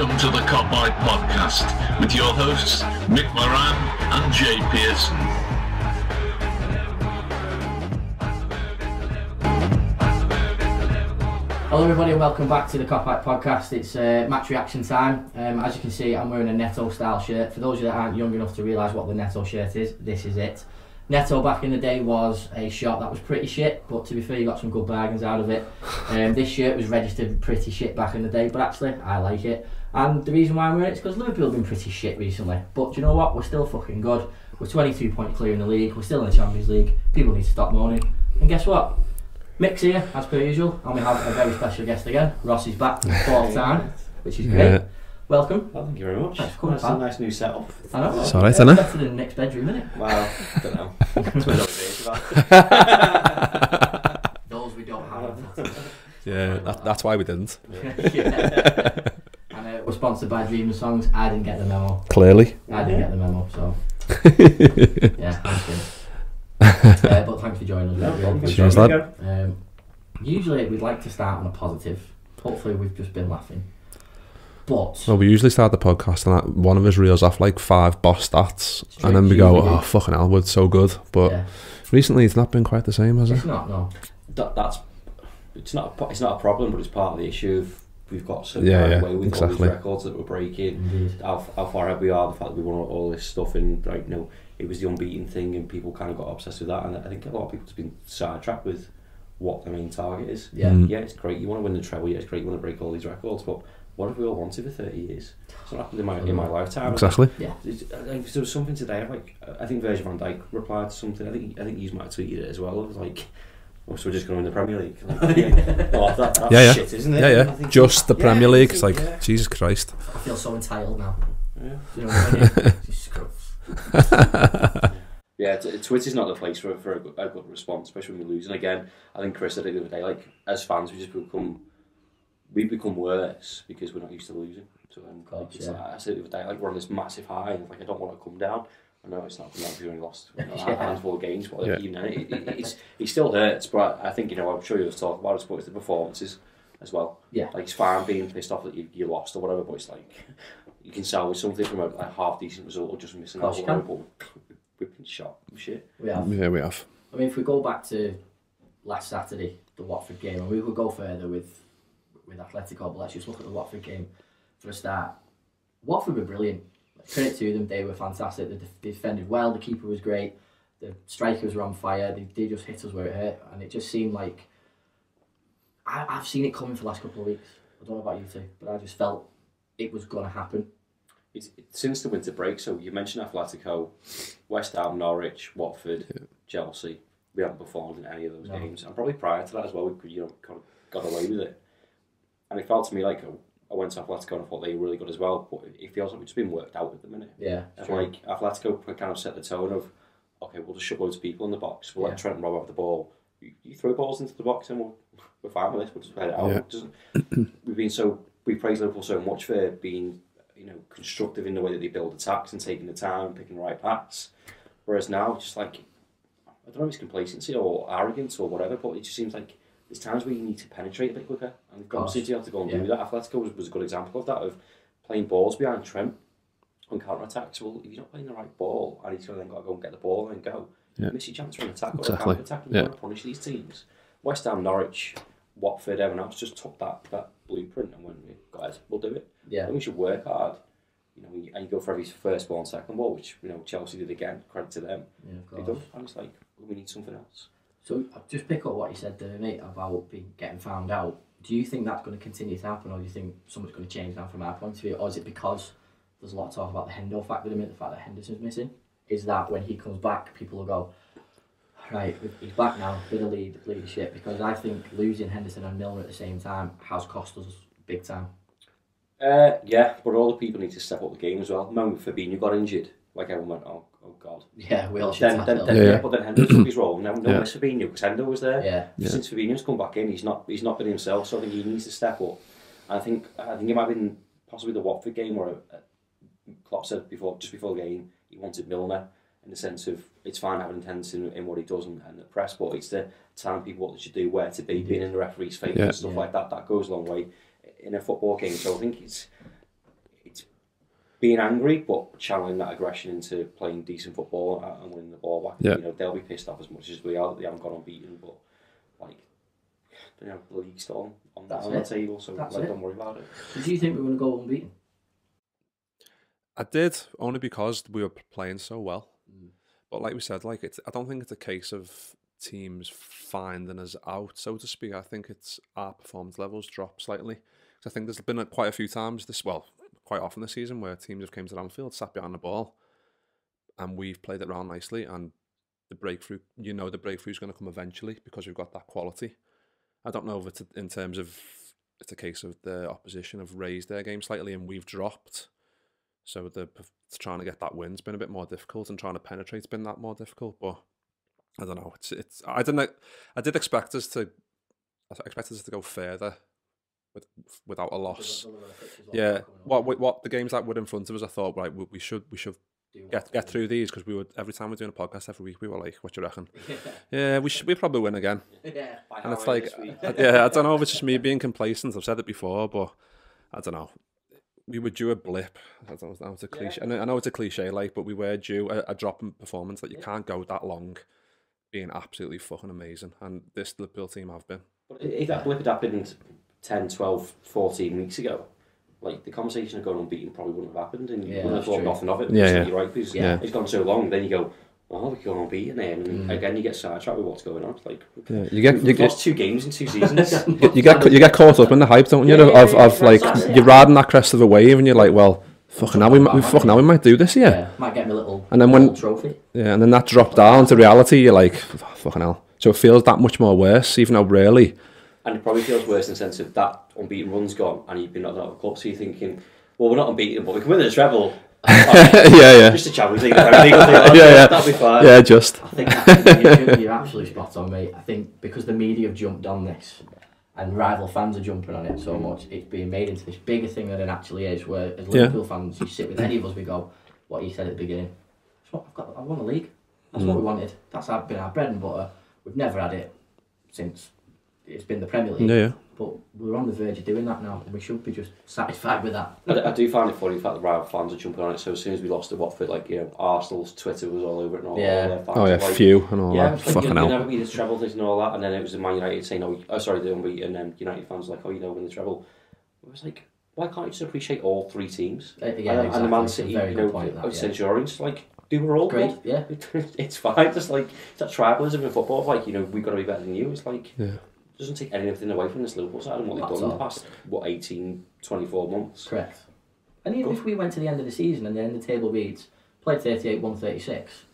Welcome to the Kopite Podcast with your hosts, Mick Moran and Jay Pearson. Hello, everybody, and welcome back to the Kopite Podcast. It's uh, match reaction time. Um, as you can see, I'm wearing a Netto style shirt. For those of you that aren't young enough to realise what the Netto shirt is, this is it. Netto back in the day was a shop that was pretty shit, but to be fair, you got some good bargains out of it. Um, this shirt was registered pretty shit back in the day, but actually, I like it. And the reason why I'm wearing it is because Liverpool have been pretty shit recently. But do you know what? We're still fucking good. We're 22 points clear in the league. We're still in the Champions League. People need to stop moaning. And guess what? Mick's here, as per usual, and we have a very special guest again. Ross is back for the fourth time, which is great. Yeah. Welcome. Well, thank you very much. Thanks for coming, That's a nice new setup. I know. It's alright, It's innit? better than Mick's bedroom, isn't it? Well, I don't know. It's what. Those we don't have. Yeah, that, that's why we didn't. yeah. And we're sponsored by Dream Songs. I didn't get the memo. Clearly. I didn't get the memo, so yeah, thanks. Uh, but thanks for joining us. No mate. problem. Cheers, lad. Um, usually we'd like to start on a positive. Hopefully we've just been laughing. But Well, we usually start the podcast and that one of us reels off like five boss stats, and then we go, "Oh yeah. fucking hell, we're so good." But yeah, recently, it's not been quite the same, has it? it's not no. That, that's it's not a, it's not a problem, but it's part of the issue. Of we've got so Yeah, yeah, away with all exactly. these records that we're breaking. Indeed. How, how far ahead we are, the fact that we won all this stuff, and like you know, it was the unbeaten thing, and people kind of got obsessed with that. And I think a lot of people have been sidetracked with what the main target is. Yeah. Mm. Yeah, it's great. You want to win the treble. Yeah, it's great. You want to break all these records, but what have we all wanted for thirty years? It's not happened in my in my lifetime. Exactly. It's- I think there was something today. Like I think Virgil van Dijk replied to something. I think I think you might have tweeted it as well. It was like, "Oh, so we're just going to win the Premier League." Like, yeah. oh, that, that's Yeah, yeah. shit, isn't it? Yeah, yeah. Just the Premier I League. think, It's like yeah. Jesus Christ. I feel so entitled now. Yeah. You know what I mean? Just Yeah, t- Twitter's not the place for, for a, good, a good response, especially when we lose. And again, I think Chris said it the other day. Like as fans, we just become we become worse because we're not used to losing. So um, Course, like, it's yeah. like, I said the other day, like we're on this massive high, and like I don't want to come down. I know it's not coming down because we only lost you know, a handful of games, but like, Yeah. even then, it, it, it's it still hurts. But I think you know, I'm sure you'll talk about it, but it's the performances as well. Yeah. Like it's fine being pissed off that you, you lost or whatever, but it's like you can salvage something from a like, half decent result or just missing out. Course you or whatever, but We've been shot. Shit. We have. Yeah, we have. I mean, if we go back to last Saturday, the Watford game, and we could go further with with Atletico, but let's just look at the Watford game for a start. Watford were brilliant. Credit to them, they were fantastic. They, def- they defended well. The keeper was great. The strikers were on fire. They, they just hit us where it hurt, and it just seemed like I, I've seen it coming for the last couple of weeks. I don't know about you two, but I just felt it was going to happen. It's, it's since the winter break, so you mentioned Atletico, West Ham, Norwich, Watford, Chelsea. We haven't performed in any of those No. games, and probably prior to that as well, we could, you know kind of got away with it. And it felt to me like I went to Atletico and I thought they were really good as well, but it feels like we've just been worked out at the minute. Yeah, And like Atletico kind of set the tone of, okay, we'll just shove loads of people in the box. We'll Yeah. let Trent and Rob have the ball. You, you throw balls into the box and we'll, we're fine with this. We'll just head it out. Yeah. we've been so we praise Liverpool so much for being you know constructive in the way that they build attacks and taking the time, picking the right paths. Whereas now, just like I don't know if it's complacency or arrogance or whatever, but it just seems like there's times where you need to penetrate a bit quicker. And. City have to go and Yeah. do that. Atletico was, was a good example of that of playing balls behind Trent on counter attacks. Well, if you're not playing the right ball and he's to then got to go and get the ball and go, Yeah. you miss your chance for an attack or Exactly. a counter attack. And Yeah. want to punish these teams. West Ham, Norwich, Watford, everyone else just took that, that blueprint and went, guys, we'll do it. yeah, And we should work hard. You know, and you go for every first ball and second ball, which you know Chelsea did again. Credit to them. yeah, of course. And it's like we need something else. So just pick up what you said there, mate, about being getting found out. Do you think that's going to continue to happen, or do you think something's going to change now from our point of view, or is it because there's a lot of talk about the Hendo factor the fact that Henderson's missing? Is that when he comes back, people will go, right, he's back now, bit of lead leadership? Because I think losing Henderson and Milner at the same time has cost us big time. Uh, yeah, but all the people need to step up the game as well. When Fabinho got injured. Like everyone went, oh, oh God. Yeah, we all should Then, then, then, Yeah, yeah, yeah. but then Henderson took his role. No, no Yeah. miss Fabinho because Hendo was there. Yeah, Yeah. Since Fabinho's come back in, he's not he's not been himself. So I think he needs to step up. And I think I think it might have been possibly the Watford game where uh, Klopp said before just before the game he wanted Milner in the sense of it's fine having Henderson in, in what he does and, and the press, but it's the telling people what they should do, where to be, being in the referee's face Yeah. and stuff Yeah. like that. That goes a long way in a football game. So I think it's being angry, but channeling that aggression into playing decent football and- and winning the ball back. Yeah. You know, they'll be pissed off as much as we are that they haven't gone unbeaten, but like, you know, the league's still on, on, That's on the it. table, so That's like, don't worry about it. Did you think we were going to go unbeaten? I did only because we were playing so well. Mm. But like we said, like it's I don't think it's a case of teams finding us out, so to speak. I think it's our performance levels drop slightly. 'Cause I think there's been a, quite a few times this well, quite often this season where teams have came to Anfield, sat behind the ball, and we've played it around nicely, and the breakthrough, you know, the breakthrough is going to come eventually because we've got that quality. I don't know if it's in terms of it's a case of the opposition have raised their game slightly and we've dropped. So the trying to get that win's been a bit more difficult, and trying to penetrate's been that more difficult. But I don't know. It's it's. I didn't. I did expect us to. I expected us to go further, with without a loss. Yeah. What what the games that were in front of us, I thought right, we, we should we should get get through these because we would every time we're doing a podcast every week we were like, what do you reckon? Yeah, we should we probably win again. yeah. And it's like. I- yeah, I don't know if it's just me being complacent. I've said it before, but I don't know. We were due a blip. I don't know. It's a cliche. I know- I know it's a cliche, like, but we were due a, a drop in performance that you can't go that long being absolutely fucking amazing. And this Liverpool team have been. But if that blip had happened 10, 12, 14 weeks ago, like the conversation of going unbeaten probably wouldn't have happened, and you Yeah, wouldn't have thought true. nothing of it. Yeah, yeah. You're right, because Yeah. it's gone so long. Then you go, oh, we're going unbeaten, there, and Mm. again you get sidetracked with what's going on. It's like Yeah, you get we've you get lost two games in two seasons. you get you get caught up in the hype, don't you? Yeah, yeah, of yeah, of like that's it. you're riding that crest of a wave, and you're like, well, fucking now we might, we fucking now we might do this, yeah. Yeah. Might get me a little, And then when- little trophy. Yeah, and then that drop down to reality, you're like, "Oh, fucking hell. So it feels that much more worse, even though really. And it probably feels worse in the sense of that unbeaten run's gone, and you've been knocked out of the club. So you're thinking, well, we're not unbeaten, but we can win the treble. yeah, yeah. Just a Champions League, Premier League, will do that. Yeah, yeah. that'll be fine. Yeah, just. I think that, you're, you're absolutely spot on, mate. I think because the media have jumped on this and rival fans are jumping on it so much, it's being made into this bigger thing than it actually is. Where as Yeah. Liverpool fans, you sit with any of us, we go, "What you said at the beginning, it's what I've got. I won the league. That's what mm. we wanted. That's our, been our bread and butter. We've never had it since it's been the Premier League. Yeah, yeah. But we're on the verge of doing that now, and we should be just satisfied with that. I, I do find it funny the fact that rival fans are jumping on it. So as soon as we lost to Watford, like you know, Arsenal's Twitter was all over it and all, Yeah. all their fans Oh, yeah, were like, few and all Yeah, that. it's like, Fucking you, you hell. never beat the treble this and all that, and then it was the Man United saying, "Oh, oh sorry, the unbeaten." And um, United fans were like, "Oh, you know, win the treble." It was like, why can't you just appreciate all three teams? Uh, yeah, and, and the Man exactly. It's a City, very you good know, point, that, yeah. Centurions, like do we're all Great, good. yeah. it's fine. Just like it's that tribalism in football, like you know, we've got to be better than you. It's like Yeah. It doesn't take anything away from this Liverpool side and what they've That's done in the all. past what 18, 24 months. Correct. And even if we went to the end of the season and the end of the table reads, played 38, 136,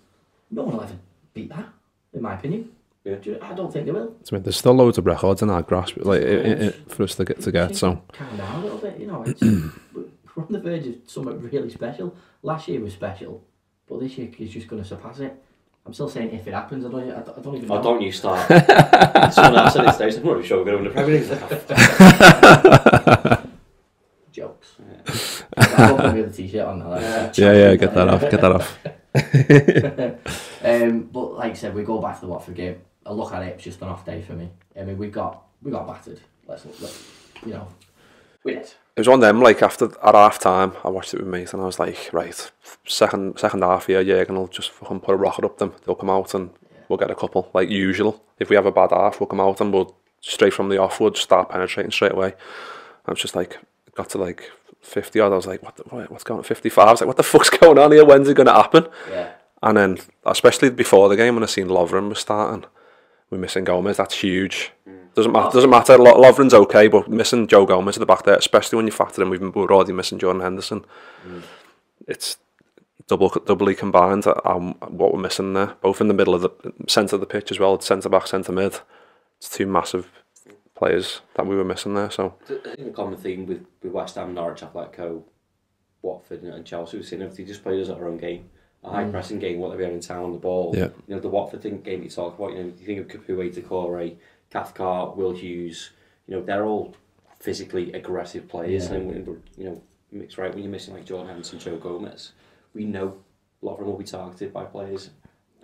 no one will ever beat that, in my opinion. Yeah. Do you- I don't think they will. I mean, there's still loads of records in our grasp, like i i i for us to get to get. So Calm down a little bit, you know. It's, we're on the verge of something really special. Last year was special, but this year is just going to surpass it. I'm still saying if it happens, I don't, I don't, I don't even know. Oh, don't you start. Someone else said it today, I'm not really sure we're going to win the Premier League. Jokes. I'm not going to the t-shirt on now. that's- yeah, yeah, get that off, get that off. um, but like I said, we go back to the Watford game. I look at it, it's just an off day for me. I mean, we got we got battered. Let's look, look you know, we did. It was on them. Like after at half time, I watched it with mates, and I was like, right, second second half here, yeah, gonna just fucking put a rocket up them. They'll come out and we'll get a couple, like usual. If we have a bad half, we'll come out and we'll straight from the off, we'll start penetrating straight away. I was just like, got to like fifty odd. I was like, what? The, what's going on? Fifty five. I was like, what the fuck's going on here? When's it gonna happen? Yeah, And then, especially before the game, when I seen Lovren was starting, we're missing Gomez. That's huge. Mm. Doesn't matter. Doesn't matter. Lovren's okay, but missing Joe Gomez at the back there, especially when you factor in we've been, we're already missing Jordan Henderson. Mm. It's double doubly combined. Uh, um, what we're missing there, both in the middle of the centre of the pitch as well, centre back, centre mid. It's two massive players that we were missing there. So I think the common theme with, with West Ham, Norwich, Atletico, Watford, and Chelsea was seeing if they just played us at our own game, a high mm. pressing game, what they were in town on the ball. Yeah. You know, the Watford thing, game you talk about, you know, you think of Capoue, Doucouré, Cathcart, Will Hughes, you know, they're all physically aggressive players. Yeah. And, you know, mixed right when you're missing like Jordan Henderson, Joe Gomez, we know a lot of them will be targeted by players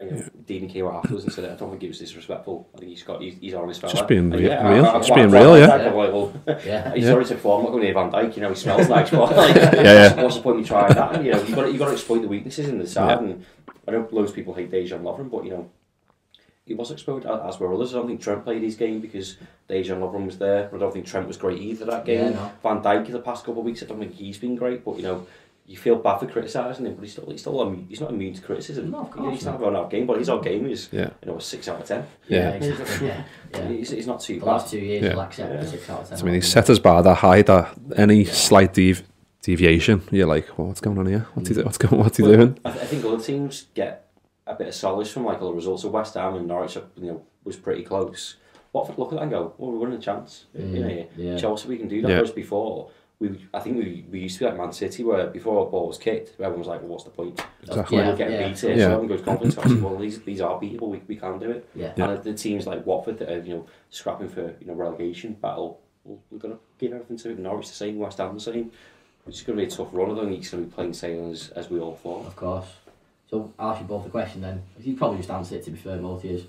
you know, Dean came out afterwards and said, I don't think it was disrespectful. I think he's got, he's, he's honest fella. Just being And re- yeah, real. I- I- Just being real, yeah. Like, well, Yeah. he's Yeah. sorry to form, like going to Van Dijk, you know, he smells but like, yeah. yeah. what's the point in trying that? And, you know, you've got, to, you've got to exploit the weaknesses in the side. And I know loads of people hate Dejan Lovren, but, you know, he was exposed, as were others. I don't think Trent played his game because Dejan Lovren was there. I don't think Trent was great either that game. Yeah, no. Van Dijk the past couple of weeks, I don't think he's been great, but, you know, you feel bad for criticising him, but he's still he's still immune, he's not immune to criticism. No, of He- course he's not. not having our game, but his our game is Yeah. you know a six out of ten. Yeah. exactly. Yeah, yeah. He's, he's not too The bad. last two years, Yeah. you'll accept Yeah. six out of ten. I mean, he set his bar that high that any slight dev- deviation, you're like, well, what's going on here? What's he, mm. do- what's going, what's he Well, doing? I, th- I think other teams get a bit of solace from like all the results of West Ham and Norwich. You know, was pretty close. Watford look at that and go, "Well, we're winning a chance." Mm, you know, yeah. Chelsea we can do that. Yeah. Whereas before, we I think we, we used to be like Man City, where before a ball was kicked, everyone was like, "Well, what's the point?" Exactly. We're Yeah, getting yeah. beat here, Yeah. so everyone goes confidence. obviously, well, these these are beatable. We, we can do it. Yeah. Yeah. And the teams like Watford that are you know scrapping for you know relegation battle, well, we're gonna give everything to it. Norwich the same, West Ham the same. It's going to be a tough run. I don't think it's going to be plain sailing as, as we all thought. Of course. So I'll ask you both the question then. You probably just answered it to be fair, both you.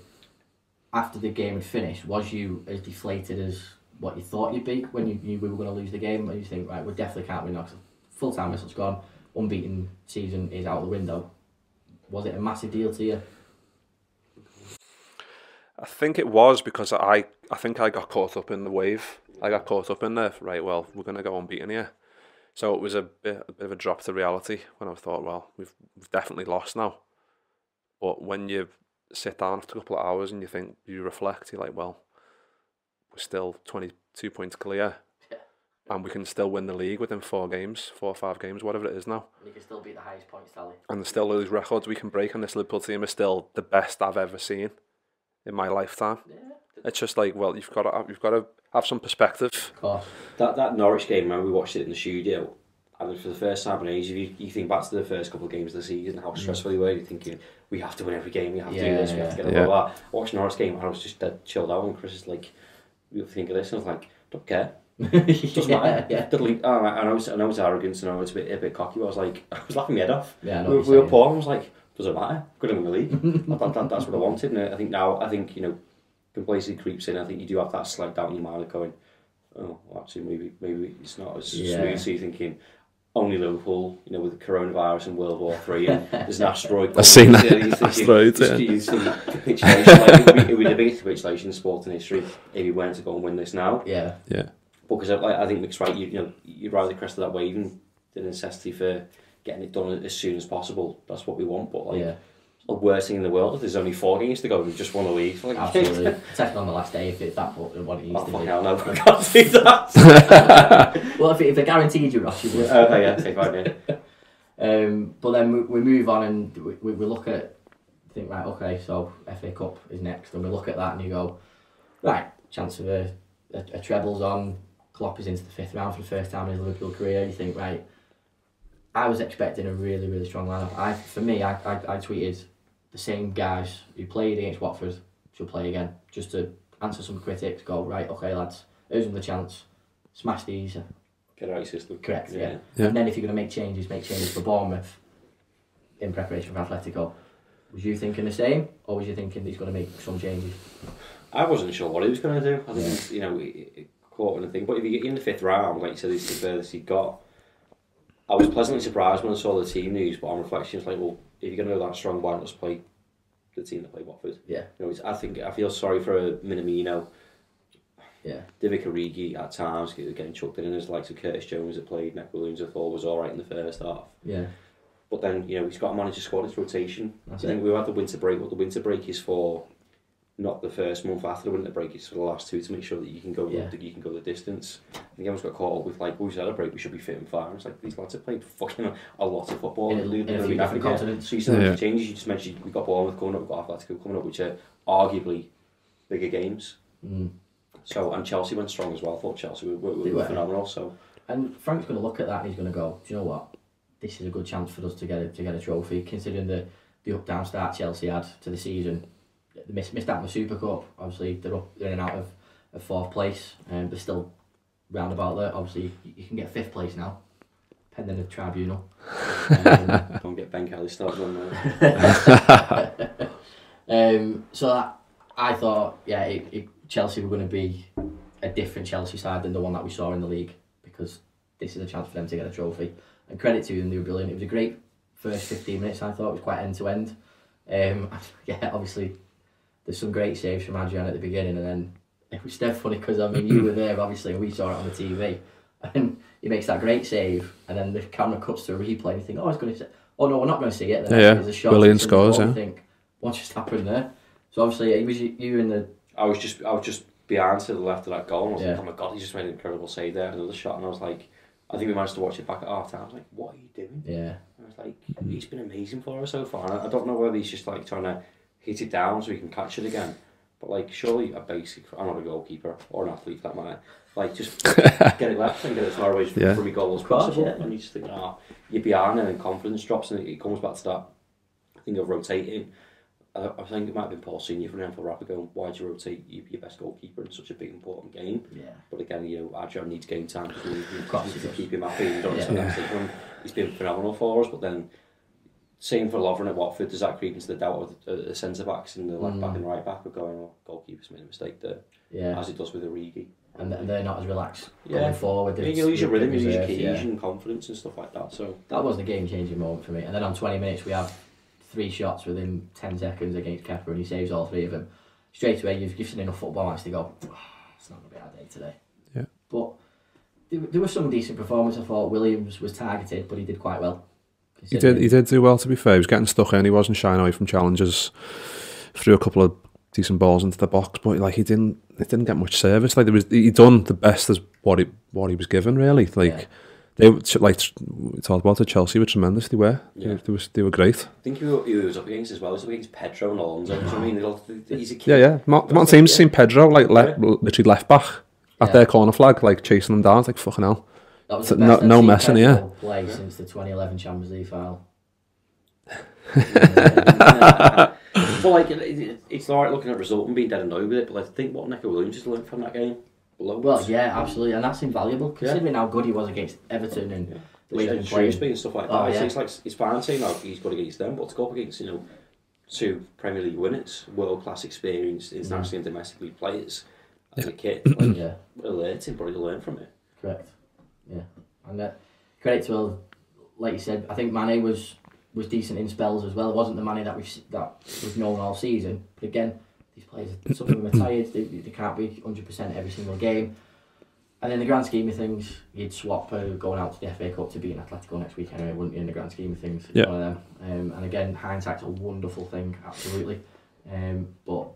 After the game had finished, was you as deflated as what you thought you'd be when you knew we were going to lose the game? And you think, right, we definitely can't win now 'cause full time whistle's gone, unbeaten season is out of the window. Was it a massive deal to you? I think it was because I, I think I got caught up in the wave. I got caught up in the right. Well, we're gonna go unbeaten here, so it was a bit, a bit of a drop to reality when I thought, well, we've we've definitely lost now. But when you sit down after a couple of hours and you think, you reflect, you're like, well, we're still twenty two points clear, Yeah. and we can still win the league within four games, four or five games, whatever it is now. And you can still beat the highest points tally. And there's still those records we can break, and this Liverpool team is still the best I've ever seen in my lifetime. Yeah, It's just like, well, you've got to have, you've got to have some perspective. of course. That that Norwich game, man, we watched it in the studio, and for the first time in ages, you, you think back to the first couple of games of the season, how mm. stressful they were. You're thinking, we have to win every game, we have to do this, we have to get Yeah. above that. I watched Norwich game, and I was just dead chilled out, and Chris is like, "We think of this," and I was like, "Don't care." Doesn't yeah, matter. yeah. Diddly- oh, I I know it's, I know it's arrogance, and I know it's a bit, a bit cocky, but I was like, I was laughing my head off. Yeah, we, we were poor, and I was like, doesn't matter, to win the league. that, that, that's what I wanted, and I think now, I think, you know, complacency creeps in, I think you do have that slight doubt in your mind of going, oh, actually, maybe maybe it's not as Yeah. smooth, so you're thinking, only Liverpool, you know, with the coronavirus and World War Three, and there's an asteroid. I've seen that. you're thinking- Asteroids, yeah. see- you see capitulation, like, it, would be, it would be the biggest capitulation in sporting history if he went to go and win this now. Yeah, Yeah. Because I, like, I think Mick's right. You, you know, you'd rather crest of that wave and the necessity for getting it done as soon as possible. That's what we want. But like, yeah, the worst thing in the world there's only four games to go. We've just won the league. Like, absolutely. Second on the last day if it's that what what it oh needs to be. hell, no, I can't do that. Well, if it, if it guaranteed you, Ross, you would. okay, yeah, take fine. Yeah. Um, but then we, we move on and we, we, we look at, think, right, okay, so FA Cup is next, and we look at that and you go, right, chance of a, a, a treble's on, Klopp is into the fifth round for the first time in his Liverpool career, you think, right, I was expecting a really, really strong lineup. I, for me, I, I, I tweeted the same guys who played against Watford should play again, just to answer some critics, go, right, okay, lads, here's another chance, smash these, Get out of your system. Correct, yeah. Yeah. And then if you're going to make changes, make changes for Bournemouth in preparation for Atletico. Was you thinking the same, or was you thinking he's going to make some changes? I wasn't sure what he was going to do. I think you know, it, it caught on the thing. But if you get in the fifth round, like you said, it's the furthest he got. I was pleasantly surprised when I saw the team news, but on reflection, it's like, well, if you're going to go that strong, why not just play the team that played Watford? Yeah, You know, it's, I think I feel sorry for Minamino, yeah, Divock Origi at times getting chucked in, and the likes of Curtis Jones that played, Nick Williams I thought was all right in the first half. yeah, But then you know he's got to manage the squad. It's rotation. That's I think we had the winter break. What the winter break is for, not the first month after the winter break. It's for the last two to make sure that you can go. Yeah. The, you can go the distance. I think everyone's got caught up with like, well, we've had a break. We should be fit and fine. It's like these lads have played fucking a lot of football In a- They're in a gonna few be different again. continents. So you still Yeah. have changes. You just mentioned we got Bournemouth coming up, we've got Atletico coming up, which are arguably bigger games. mm. So and Chelsea went strong as well. I thought Chelsea were, were, They were were. phenomenal. So And Frank's going to look at that and he's going to go, do you know what? This is a good chance for us to get a, to get a trophy, considering the the up down start Chelsea had to the season. They missed, missed out on the Super Cup. Obviously, they're up in and out of, of fourth place, and they're still round about there. Obviously, you, you can get fifth place now, pending the tribunal. Um, don't get Ben Kelly started on there. Um, so that, I thought, yeah, it, it, Chelsea were going to be a different Chelsea side than the one that we saw in the league because this is a chance for them to get a trophy. And credit to them, they were brilliant. It was a great first 15 minutes, I thought. It was quite end to end. Um, yeah, obviously, there's some great saves from Adrian at the beginning, and then it was dead funny because I mean, you were there, obviously, and we saw it on the TV. And he makes that great save, and then the camera cuts to a replay, and you think, oh, it's going to say, oh no, we're not going to see it. Then Yeah, yeah. there's a shot. Willian it's in the scores, goal, yeah. you think, what just happened there? So obviously, it was you you in the I was just I was just behind to the left of that goal and I was Yeah. like, oh my god, he just made an incredible save there, another shot and I was like I think we managed to watch it back at half time. I was like, what are you doing? yeah. I was like, he's been amazing for us so far. I I don't know whether he's just like trying to hit it down so he can catch it again. But like, surely a basic, I'm not a goalkeeper or an athlete for that matter. Like, just get it left and get it as far away from Yeah. from your goal as course, possible. yeah. And you just think, ah, you're behind and then confidence drops and it comes back to that thing of rotating. I, I think it might have been Paul Senior from Anfield Rapid going, why'd you rotate your, your best goalkeeper in such a big important game? Yeah. But again, you know, Adrian needs game time because we to keep him happy. You don't expect Yeah. that to take him. He's been phenomenal for us, but then same for Lovren at Watford. Does that creep into the doubt of the, the centre backs and the left back Mm. and right back of going, oh, goalkeeper's made a mistake there, Yeah. as it does with Origi. And they're not as relaxed Yeah. going forward. Yeah, They've- you lose your rhythm, you lose your reserved, yeah. cohesion, confidence and stuff like that. So That was the game changing moment for me. And then on 20 minutes, we have three shots within 10 seconds against Kepa, and he saves all three of them. Straight away, you've, you've seen enough football match to go, oh, it's not going to be our day today. Yeah. But there, there was some decent performance. I thought Williams was targeted, but he did quite well. He did, he did do well, to be fair. He was getting stuck in. He wasn't shying away from challenges. Threw a couple of decent balls into the box, but like he didn't, it didn't get much service. Like there was, he done the best as what he what he was given. Really, like yeah. they like we talked about it. Chelsea were tremendous. They were, yeah. they, they, was, they were great. I think he was up against as well. He was up against Pedro and Alonso. I mean, they, he's a kid. Yeah, yeah. Mount, Mount teams yeah. seen Pedro like le, literally left back at yeah. their corner flag, like chasing them down. It's like fucking hell. That was So the best no- no messing Pedro here. Play since the 2011 Champions League final. but like, it, it, it's alright looking at the result and being dead annoyed with it, but I think what Neco Williams has learned from that game. Loads. Well, yeah, absolutely, and that's invaluable considering how good he was against Everton and Yeah. the way The he's been playing. Shrewsbury and stuff like oh, that. Oh, It's- yeah. It's like it's fine saying that he's got against them, but to go up against you know two Premier League winners, world class experienced internationally mm. and domestically players as a kid, like, Yeah. what a learning, but you learn from it. Correct. Yeah, and uh, credit to all, like you said, I think Mane was was decent in spells as well. It wasn't the Mane that we that was known all season, but again, these players, some of them are tired. They, they can't be hundred percent every single game. And in the grand scheme of things, you'd swap uh, going out to the FA Cup to beat an Atletico next week anyway, wouldn't you? In the grand scheme of things, Yeah. One of them. Um, and again, hindsight's a wonderful thing, absolutely. Um, but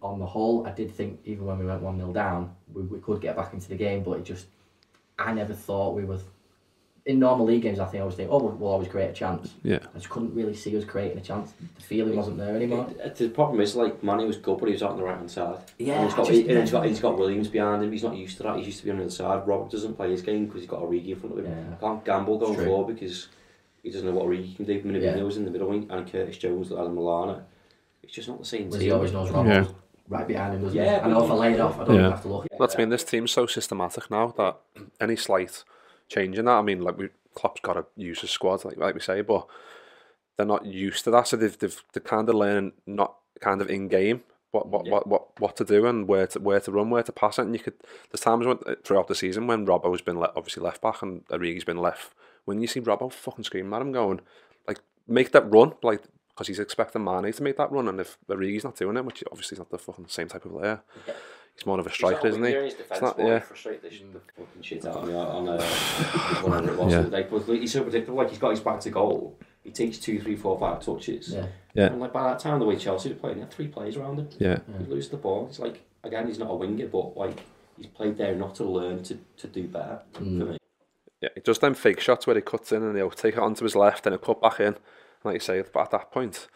on the whole, I did think even when we went one 0 down, we, we could get back into the game, but it just I never thought we were. In normal league games, I think I always think, oh, we'll, we'll always create a chance. Yeah. I just couldn't really see us creating a chance. The feeling wasn't there anymore. It- the problem is like Mane was good, but he was out on the right hand side. Yeah, and he's got, I just- and he's got he's got Williams behind him. He's not used to that. He's used to be on the other side. Robert doesn't play his game because he's got Origi in front of him. Yeah. Can't gamble going It's true. forward because he doesn't know what Origi can do. Minamino Yeah. was in the middle wing and Curtis Jones, Adam Lallana. It's just not the same Was team. he always knows Robert Yeah. Right behind him, doesn't Yeah, he? I know if I but- laid off, I don't Yeah. even have to look. That's mean this team's so systematic now that any slight change in that, I mean, like we Klopp's got to use his squad, like like we say, but they're not used to that, so they've they've they're kind of learning not kind of in game what what, Yeah. what what what to do and where to where to run, where to pass it. And you could there's times when uh, throughout the season when Robbo's been le- obviously left back and Origi's been left. When you see Robbo fucking screaming at him, going like make that run, like because he's expecting Mane to make that run, and if Origi's not doing it, which obviously is not the fucking same type of player, he's more of a striker, isn't he? He's It's not, yeah. frustrate the, the fucking shit out of me on uh, whatever it was. Yeah. Like, but he's so predictable. Like he's got his back to goal. He takes two, three, four, five touches. Yeah. Yeah. And like by that time, the way Chelsea were playing, they had three players around him. Yeah, He loses the ball. It's like again, he's not a winger, but like he's played there not to learn to, to do better Mm. for me. yeah. He does them fake shots where he cuts in and he'll take it onto his left and he'll cut back in. Like you say, at that point,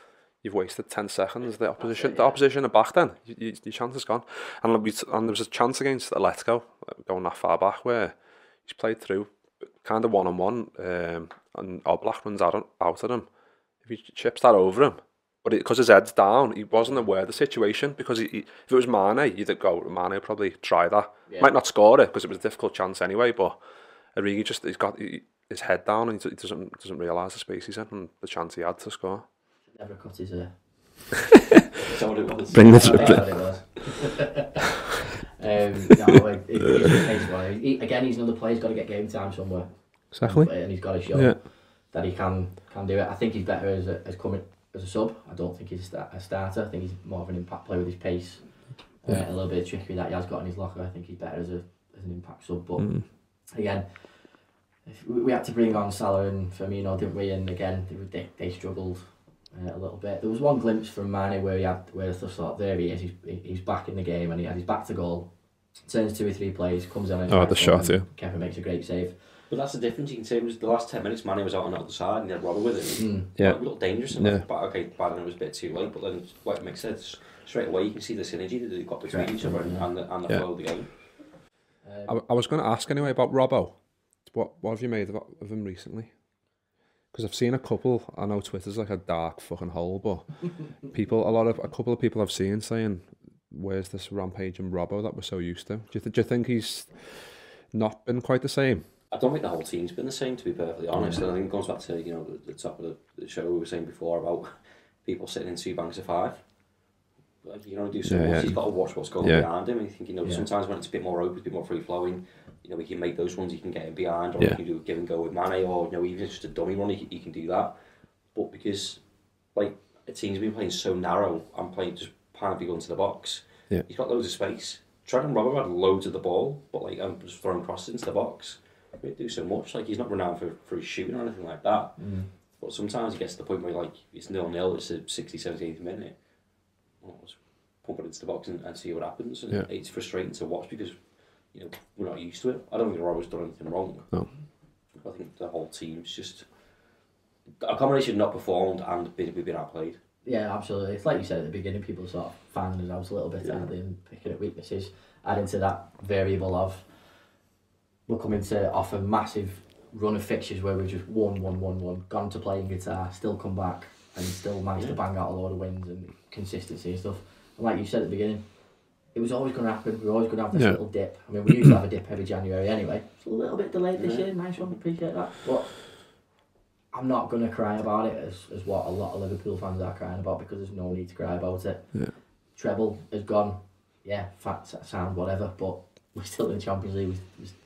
you've wasted ten seconds. The opposition, it, the opposition are back. Then you, you, your chance is gone. And we, and there was a chance against Atletico uh, going that far back where he's played through, kind of one on one, um, and Oblak runs out out at him. If he chips that over him, but because his head's down, he wasn't aware of the situation. Because he, he, if it was Mane, you'd go Mane would probably try that. Yeah. Might not score it because it was a difficult chance anyway. But Origi just he's got he, his head down and he, he doesn't doesn't realise the space he's in and the chance he had to score. Never cut his Is that what it was? Bring the I think bring- that's what it was. um, no, like, it, it's a case where he, again, he's another player. He's got to get game time somewhere, exactly. and he's got to show Yeah. that he can can do it. I think he's better as a, as coming as a sub. I don't think he's a, sta- a starter. I think he's more of an impact player with his pace. Uh, a little bit of trickery that he has got in his locker. I think he's better as a as an impact sub. But Mm. again, if we, we had to bring on Salah and Firmino, didn't we? And again, they they, they struggled uh, a little bit. There was one glimpse from Mane where he had where I just thought there he is. He's, he's back in the game and he had his back to goal. Turns two or three plays, comes on. and Oh, the shot, yeah. Kevin makes a great save. But that's the difference. You can say it was the last 10 minutes, Mane was out on the other side and he had Robert with him. Mm. Yeah. Like, a little dangerous. And Yeah. But okay, bad and it was a bit too late. But then, like Mick said, s- straight away you can see the synergy that they've got between Correct, each other and, and the, and the Yeah. flow of the game. I, Um, I was going to ask anyway about Robbo. What what have you made of, of him recently? Because I've seen a couple. I know Twitter's like a dark fucking hole, but people, a lot of a couple of people I've seen saying, "Where's this rampage and Robbo that we're so used to?" Do you, th- do you think he's not been quite the same? I don't think the whole team's been the same, to be perfectly honest. And I think it goes back to you know the, the top of the, show we were saying before about people sitting in two banks of five. You only do so Yeah, much. yeah. He's got to watch what's going Yeah. behind him. And you think you know sometimes when it's a bit more open, a bit more free flowing. You know, we can make those ones. You can get him behind, or Yeah. you can do a give and go with Mane, or you know even just a dummy run. You can, can do that. But because like a team's been playing so narrow, I'm playing just palm people into the box. Yeah. He's got loads of space. Trent and Robert had loads of the ball, but like I'm just throwing crosses into the box. He do so much. Like he's not renowned for, for his shooting or anything like that. mm. But sometimes he gets to the point where like it's nil nil. It's the 60, 70th minute. Well, let's pump it into the box and, and see what happens. And Yeah. it's frustrating to watch because you know we're not used to it. I don't think Robert's done anything wrong. No. I think the whole team's just a combination of not performed and been, we've been outplayed. Yeah, absolutely. It's like you said at the beginning, people sort of finding us out a little bit, Yeah. aren't they, and picking at weaknesses. Add into that variable of we're coming to off a massive run of fixtures where we've just won, won, won, won, gone to playing Qatar, still come back and still managed to bang out a lot of wins and consistency and stuff. And like you said at the beginning, it was always going to happen. We were always going to have this Yeah. little dip. I mean, we usually have a dip every January anyway. It's a little bit delayed this Yeah. year. Nice one, appreciate that. But I'm not going to cry about it as, as what a lot of Liverpool fans are crying about because there's no need to cry about it. Yeah. Treble has gone, yeah, fat, sound, whatever, but we're still in the Champions League.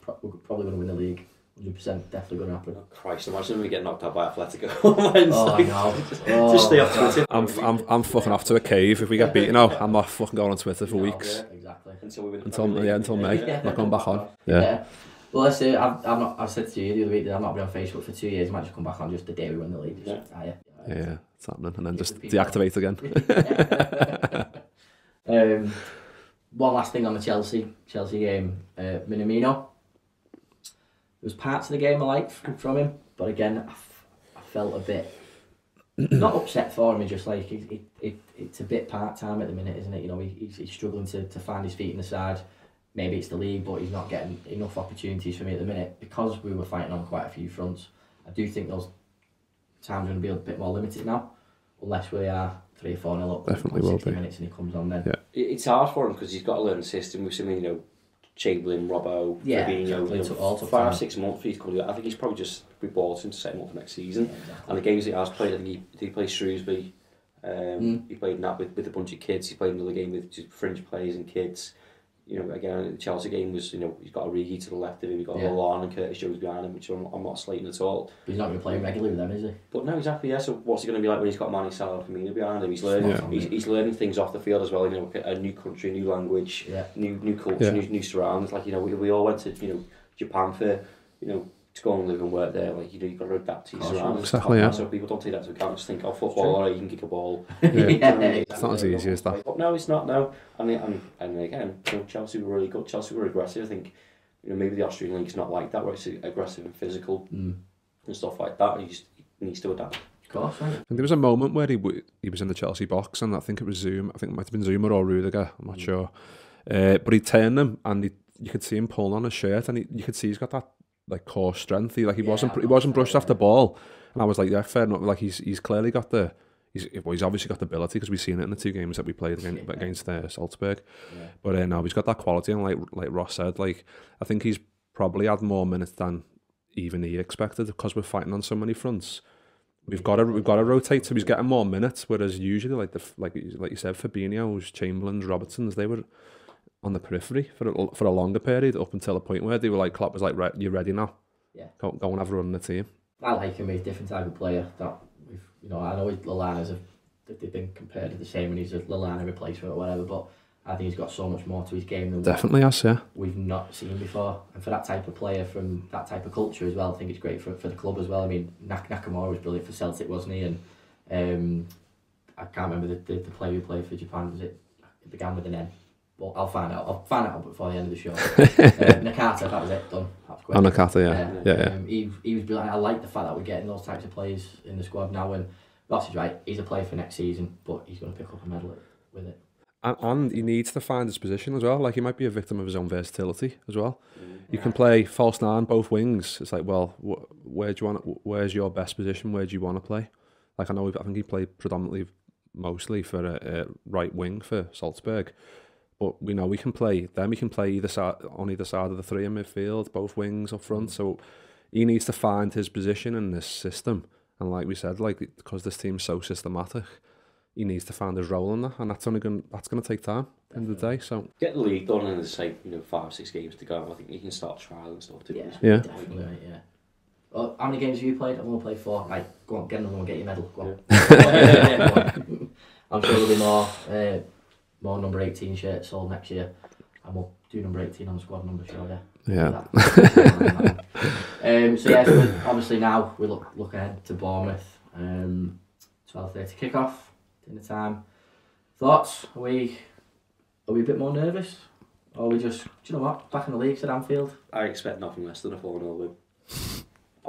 We're, we're probably going to win the league. 100% definitely going to happen. Oh, Christ, imagine we get knocked out by Atletico on Wednesday. Oh, I know. Just, oh, just stay off Twitter. I'm, I'm I'm fucking off to a cave if we get beaten. No, I'm not fucking going on Twitter for No, weeks. Exactly. until we win the Until Premier yeah, until May. Yeah. Not going back on. Yeah. Yeah. Well, let's say I've, I've not. I've said to you the other week that I've not been on Facebook for two years. I might just come back on just the day we win the league. Yeah. Ah, yeah. Yeah, it's happening, and then just deactivate again. um, one last thing on the Chelsea Chelsea game, uh, Minamino. There was parts of the game I liked from him, but again, I, f- I felt a bit not upset for him. Just like it, it, it, it's a bit part time at the minute, isn't it? You know, he, he's, he's struggling to, to find his feet in the side. Maybe it's the league, but he's not getting enough opportunities for me at the minute because we were fighting on quite a few fronts. I do think those times are going to be a bit more limited now, unless we are three or four nil up. Definitely will 60 be. minutes and he comes on then. Yeah. It's hard for him because he's got to learn the system. We've seen, you know, Chamberlain, Robbo, yeah, Fabinho, exactly. you know, all five, six months he's coming. I think he's probably just we bought him to set him up for next season. Yeah, exactly. And the games he has played, I think he, he played Shrewsbury. Um, mm. He played that with, with a bunch of kids. He played another game with just fringe players and kids you know, again, the Chelsea game was, you know, he's got Origi to the left of him, he's got yeah. Lallana and Curtis Jones behind him, which I'm, I'm not slating at all. But he's not going to play regularly with them, is he? But no, exactly, yeah, so what's he going to be like when he's got Manny Salah and Firmino behind him? He's learning, yeah. he's, he's learning things off the field as well, you know, a new country, new language, yeah. new new culture, yeah. new, new surroundings, like, you know, we, we all went to, you know, Japan for, you know, to go and live and work there. Like you know, you've got to adapt to your surroundings. Exactly, yeah. So people don't take that into account. Just think, oh, football, or you can kick a ball. Yeah. It's not as easy as that. But no, it's not. No, and and and again, you know, Chelsea were really good. Chelsea were aggressive. I think you know maybe the Austrian league's not like that, where it's aggressive and physical Mm. and stuff like that. He just he needs to adapt. Course. And there was a moment where he w- he was in the Chelsea box, and I think it was Zoom. I think it might have been Zouma or Rudiger. I'm not sure. Uh, but he turned them, and he, you could see him pulling on his shirt, and he, you could see he's got that like core strength. He like he Yeah, wasn't he wasn't brushed that, off the ball, and I was like, yeah, fair enough. Like he's he's clearly got the. He's, well, he's obviously got the ability because we've seen it in the two games that we played against, Yeah. against uh, Salzburg. But uh, no, he's got that quality, and like like Ross said, like I think he's probably had more minutes than even he expected because we're fighting on so many fronts. we've got to we've got to rotate so he's getting more minutes. Whereas usually, like the like like you said, Fabinho's, Chamberlain's, Robertsons, they were on the periphery for a, for a longer period up until the point where they were like Klopp was like, right, you're ready now. Yeah. Go, go and have a run in the team. I like him. He's a different type of player. That we've, you know, I know Lallana's a, they've been compared to the same, and he's a Lallana replacement or whatever. But I think he's got so much more to his game than Definitely, yes, yeah. we've not seen before. And for that type of player from that type of culture as well, I think it's great for, for the club as well. I mean, Nak- Nakamura was brilliant for Celtic, wasn't he? And um, I can't remember the, the, the player who played for Japan. Was it? It began with an N. Well, I'll find out. I'll find out before the end of the show. uh, Nakata, that was it. Done. That was quick. On Nakata, yeah, yeah, yeah. Um, he, he was brilliant. I like the fact that we're getting those types of players in the squad now. And Ross is right. He's a player for next season, but he's going to pick up a medal with it. And, and he needs to find his position as well. Like he might be a victim of his own versatility as well. Mm. You can play false nine, both wings. It's like, well, wh- where do you want? Where's your best position? Where do you want to play? Like I know, I think he played predominantly, mostly for a, a right wing for Salzburg, but we know we can play. Then we can play either side on either side of the three in midfield, both wings up front. So he needs to find his position in this system. And like we said, like because this team's so systematic, he needs to find his role in that, and that's only going that's going to take time. at the End of the day, so Get the league done and there's like, you know, five, six games to go. I think you can start trialing stuff too. Yeah, Yeah. definitely, mate, yeah. Well, how many games have you played? I've only played four. Right, go on, get another one, get your medal. Go on. Go on. I'm sure there'll be more, uh, more number 18 shirts sold next year. And we'll do number 18 on the squad number show, yeah. yeah. um, so yeah, so obviously now we look look ahead to Bournemouth. Um, twelve thirty kickoff, dinner time. Thoughts? Are we are we a bit more nervous? Or are we just do you know what? Back in the league at Anfield. I expect nothing less than a 4 0 win.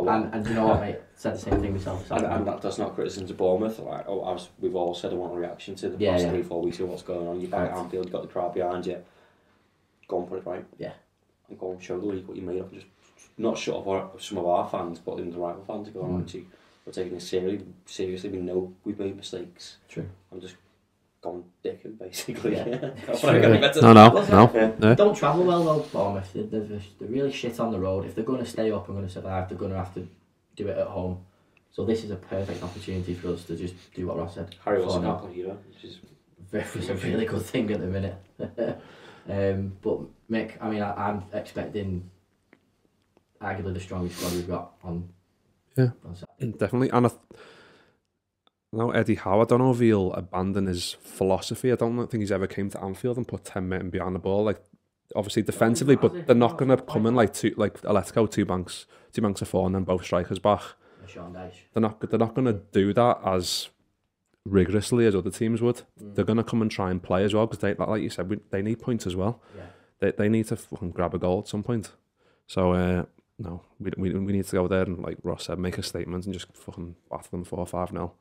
And, and you know what, mate? Said the same thing myself. And, and that, that's not criticism to Bournemouth. Like, oh, I was, we've all said I want a reaction to the Yeah, past yeah. three, four weeks of what's going on. You're back at. Anfield, you've got the crowd behind you. Go and put it right. Yeah. And go and show the league what you made of. Just not shut off our, some of our fans, but in the rival fans to go on. Mm. Actually, we're taking this seriously. Seriously, we know we've made mistakes. True. I'm just gone dicking, basically. Yeah. That's what I'm going to no, no, What's no. that? Yeah. Don't travel well though, Bournemouth. They're, they're, they're really shit on the road. If they're going to stay up and going to survive, they're going to have to do it at home. So this is a perfect opportunity for us to just do what Ross said. Harry Wilson 4-0. can't play either, which is It's a really good thing at the minute. um, but Mick, I mean, I, I'm expecting arguably the strongest squad we've got on. Yeah. on Saturday. Definitely. And I, th- no, Eddie Howe, I don't know if he'll abandon his philosophy. I don't think he's ever came to Anfield and put 10 men behind the ball. Like, obviously defensively, but they're not going to come in like two, like, let's go two banks, two banks of four and then both strikers back. They're not, they're not going to do that as rigorously as other teams would. Mm. They're going to come and try and play as well because they, like you said, we, they need points as well. Yeah. They, they need to fucking grab a goal at some point. So, uh, no, we, we, we need to go there and, like Ross said, make a statement and just fucking batter them 4 5 0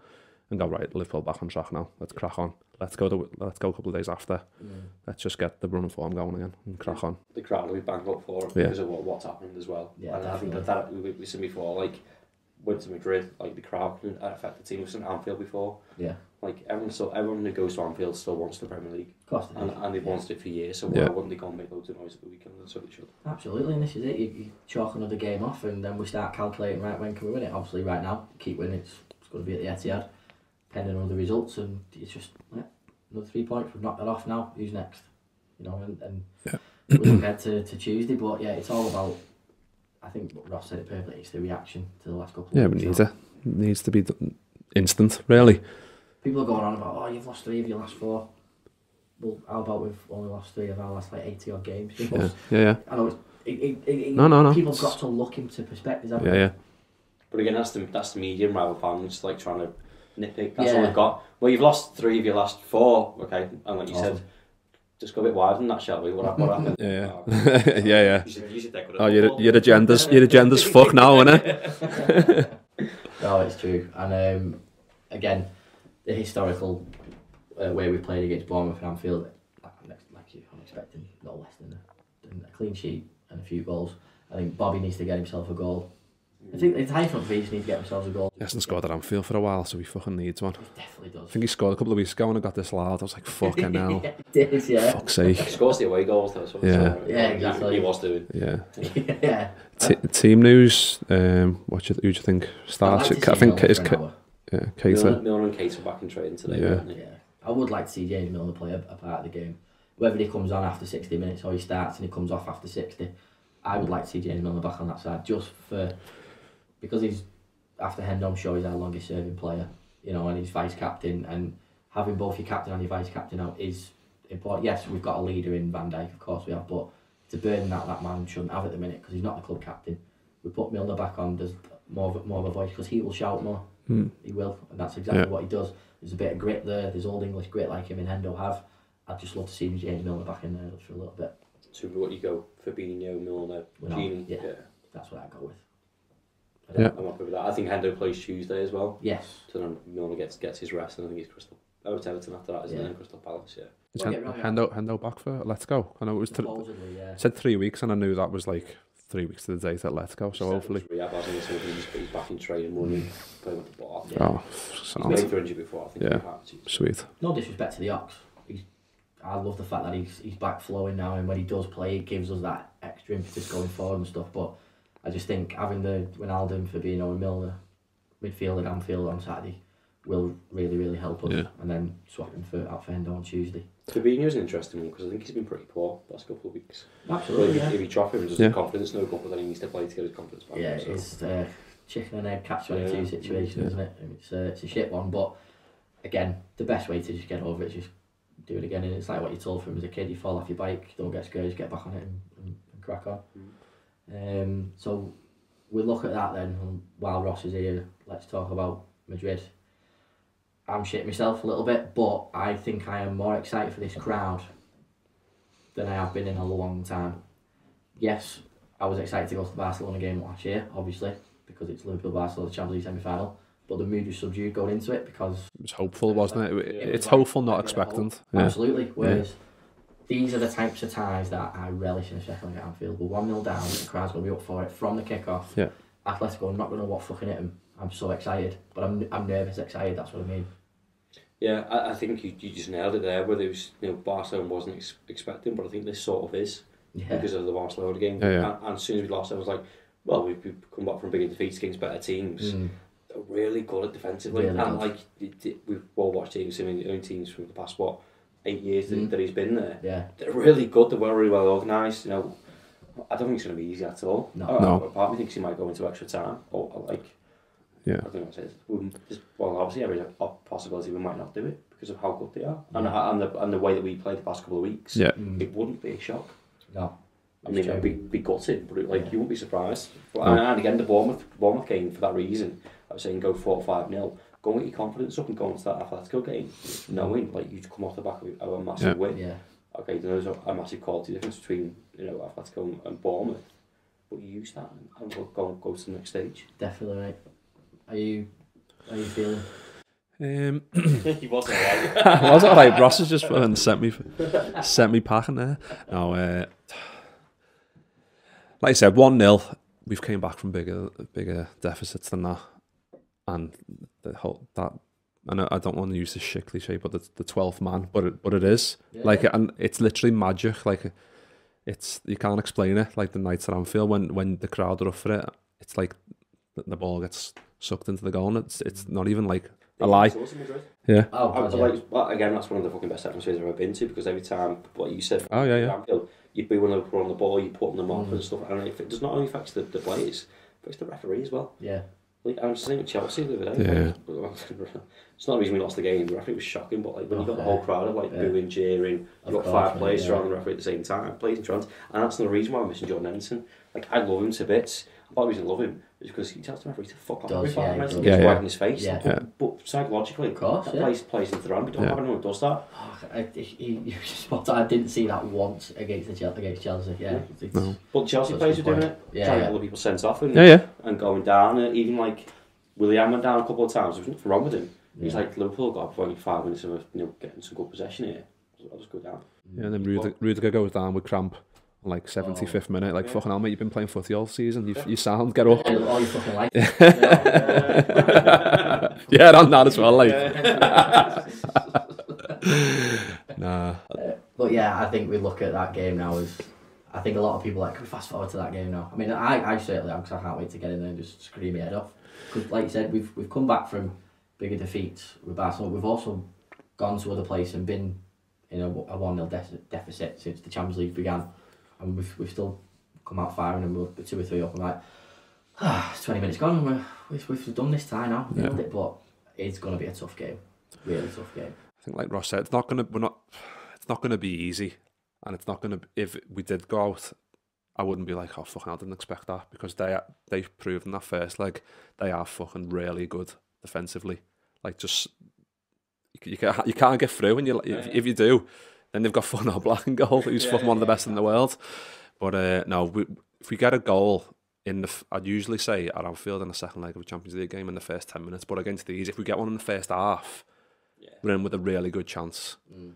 and go, right, Liverpool back on track now. Let's crack on. Let's go, the, let's go a couple of days after. Mm. Let's just get the run of form going again and crack on. the crowd will be banged up for it Yeah. because of what, what's happened as well. Yeah, and I think that, that we, we said before, like went to Madrid, like the crowd can affect the team. We've seen Anfield before. Yeah. Like everyone, still everyone who goes to Anfield still wants the Premier League, Of course. they and, do. and they've Yeah. wanted it for years. So Yeah. why wouldn't they go and make loads of noise at the weekend? So they should. Absolutely, and this is it. You, you chalk another game off, and then we start calculating right when can we win it. Obviously, right now, keep winning. It's, it's going to be at the Etihad, pending on the results, and it's just yeah, another three points. We've knocked that off now. Who's next? You know, and, and we look ahead to, to Tuesday. But yeah, it's all about. I think Ross said it perfectly. It's the reaction to the last couple. Yeah, of we weeks. need So it. needs to be done instant, really. People are going on about, oh, you've lost three of your last four. Well, how about we've only lost three of our last like eighty odd games? You know, Yeah, yeah, yeah. I know it's, it, it, it, it, No, no, no. People have got to look into perspectives. Yeah, they? yeah. But again, that's the that's the medium rival fans like trying to nitpick. That's all Yeah. they've got. Well, you've lost three of your last four. Okay, and like you Awesome. said, just go a bit wider than that, shall we? What, hap- what happened? Yeah, Oh, yeah. yeah, yeah. You should, you should take it Oh, your, your agenda's your agenda's fuck now, innit? No, it's true. And um, again, the historical uh, way we played against Bournemouth and Anfield, like, like like you, I'm expecting no less than a, than a clean sheet and a few goals. I think Bobby needs to get himself a goal. I think the high front three just need to get themselves a goal. He hasn't scored at Anfield for a while, so he fucking needs one. He definitely does. I think he scored a couple of weeks ago and I got this loud. I was like, fucking hell. yeah, it is, yeah. Fuck's sake. Scores the away goals though. So Yeah. so, Yeah, exactly. He, was doing. Yeah. yeah. T- team news. Um, what you, who do you think I'd starts? like I think Milner it's for an Ca- hour. Yeah, Milner, Milner and Keita were back in training today, Yeah. weren't they? Yeah, I would like to see James Milner play a, a part of the game. Whether he comes on after 60 minutes or he starts and he comes off after 60, I would like to see James Milner back on that side just for because he's after Hendo, I'm sure he's our longest serving player, you know, and he's vice captain. And having both your captain and your vice captain out is important. Yes, we've got a leader in Van Dijk, of course we have, but it's a burden that that man shouldn't have at the minute because he's not the club captain. We put Milner back on, there's more of, a- more of a voice because he will shout more. Hmm. He will, and that's exactly Yeah. what he does. There's a bit of grit there. There's old English grit like him and Hendo have. I'd just love to see James Milner back in there for a little bit. So what you go, Fabinho, Milner, Well, Gini. yeah. yeah. That's what I'd go with. Yeah. I'm happy with that. I think Hendo plays Tuesday as well. Yes. So then Milner gets gets his rest, and I think he's Crystal. Oh, it's Everton after that, isn't Yeah. it? Crystal Palace, yeah. Is Don't Hen- Hendo, Hendo back for Let's Go? I know it was th- yeah. said three weeks, and I knew that was like three weeks to the date at Let's Go. So Said hopefully, it was Rehab, hasn't he? He's, he's back in training, running, playing with the ball. Yeah. oh, He's sounds played for injury before, I think. Yeah. in sweet. No disrespect to the Ox. He's, I love the fact that he's he's back flowing now, and when he does play, it gives us that extra impetus going forward and stuff. But I just think having the Wijnaldum, Fabinho, and Milner midfield at Anfield on Saturday will really really help us. Yeah. And then swap him for out for Hendo on Tuesday. Fabinho's an interesting one because I think he's been pretty poor the last couple of weeks. Well, Absolutely, if, yeah. if he drop him and does Yeah. the confidence no good, but then he needs to play to get his confidence back. Yeah, so. it's uh, chicken and egg catch twenty two Yeah. situation, isn't it? It's uh, it's a shit one, but again, the best way to just get over it is just do it again. And it's like what you told from as a kid: you fall off your bike, don't get scared, just get back on it and, and, and crack on. Um, so we look at that then. And while Ross is here, let's talk about Madrid. I'm shit myself a little bit, but I think I am more excited for this crowd than I have been in a long time. Yes, I was excited to go to the Barcelona game last year, obviously, because it's Liverpool Barcelona Champions League semi final. But the mood was subdued going into it because It was hopeful, wasn't it? it It's hopeful, not a bit of expectant. Yeah. Absolutely. Whereas these are the types of ties that I relish in a second at Anfield. We're 1 0 down, the crowd's going to be up for it from the kick-off. Yeah. Atletico, I'm not going to what fucking hit them. I'm so excited, but I'm, I'm nervous excited, that's what I mean. Yeah, I, I think you, you just nailed it there. Where there was, you know, Barcelona wasn't ex- expecting, but I think this sort of is Yeah. because of the Barcelona game. Yeah, yeah. And, and as soon as we lost, I was like, well, we've, we've come back from bigger defeats against better teams. Mm. Really good at defensively, Really and good. like it- it- we've all watched teams, I mean, own teams from the past what eight years that, Mm. that he's been there. Yeah. They're really good. They're well, really well organised. You know, I don't think it's going to be easy at all. No. Uh, No. Part of me thinks he might go into extra time, or, or like Yeah. I don't know what it is. We- Well, obviously, there is a a possibility we might not do it because of how good they are and, Yeah. and, the, and the way that we played the past couple of weeks. Yeah. Mm. It wouldn't be a shock. No. I mean, It's it'd be, be gutted, but it, like Yeah. you wouldn't be surprised. But, No. and, and again, the Bournemouth, Bournemouth game for that reason. I was saying go four or five nil. Go and get your confidence up and go into that Atletico game, knowing like you'd come off the back of a massive Yeah. win. Yeah. Okay, there's a, a massive quality difference between you know Atletico and, and Bournemouth, but you use that and, and go, go go to the next stage. Definitely, mate. Are you, are you feeling? Um, he wasn't right. was it alright? Ross has just fucking sent me sent me packing there. No, uh, like I said, one 0 We've came back from bigger bigger deficits than that, and the whole that. I know I don't want to use the shit cliche, but the the twelfth man, but it but it is Yeah. like, and it's literally magic. Like, it's you can't explain it. Like the nights at Anfield when when the crowd are up for it, it's like the, the ball gets sucked into the goal. And it's it's not even like a lie. Yeah. Oh, I, yeah. like, well, again, that's one of the fucking best atmospheres I've ever been to because every time, what you said, Oh, yeah, yeah. Anfield, you'd be when they were on the ball, You're putting them off Mm. and stuff, and it does not only affect the, the players, it affects the referee as well. Yeah. Like, I was saying with Chelsea the other day, Yeah. it's not the reason we lost the game, the referee was shocking, but like when you got the whole crowd of like Yeah. booing, cheering, Of you've got course, five mate, players yeah. surrounding the referee at the same time, players in front, and that's another reason why I'm missing Jordan Henderson. Like, I love him to bits. Part of the reason I love him is because he tells the referee to fuck off Does, every five yeah, minutes does. and he's Yeah, yeah. wagging his face. Yeah. Yeah. But psychologically, Of course, that yeah. plays, plays into the hand. We don't Yeah. have anyone who does that. Oh, I, I, he, spot I didn't see that once against the against Chelsea. Yeah. Mm-hmm. It's, No. But Chelsea That's players are doing it, Yeah, trying yeah. other people sent off and, Yeah, yeah. and going down. And even like Willian went down a couple of times. There's nothing wrong with him. He's Yeah. like Liverpool got probably five minutes of you know getting some good possession here. I'll just go down. Yeah, and then Rudiger, Rudiger goes down with cramp on like 75th minute. Like, Yeah. fucking hell, mate, you've been playing footy all season. You, you sound, get up. all, all you fucking like. yeah, on that as well. Like, nah. But yeah, I think we look at that game now as I think a lot of people are like, can we fast forward to that game now? I mean, I, I certainly am because I can't wait to get in there and just scream my head off. Because like you said, we've we've come back from bigger defeats with Barcelona. We've also gone to other places and been in a, a 1 0 de- deficit since the Champions League began. And we've, we've still come out firing and we're two or three up. I'm like, ah, it's 20 minutes gone and we're, we've, we've done this tie now. Yeah. It. But it's going to be a tough game. Really tough game. I think, like Ross said, it's not gonna. We're not. It's not gonna be easy, and it's not gonna. If we did go out, I wouldn't be like, oh fucking, I didn't expect that because they they've proven that first leg they are fucking really good defensively. Like just you, you can't you can't get through, and you if, if you do, then they've got Funnell Black in goal, who's Yeah, one of the best in the world. But uh, no, we, if we get a goal in the, I'd usually say at Anfield in the second leg of a Champions League game in the first ten minutes. But against these, if we get one in the first half, Yeah. we're in with a really good chance. Mm.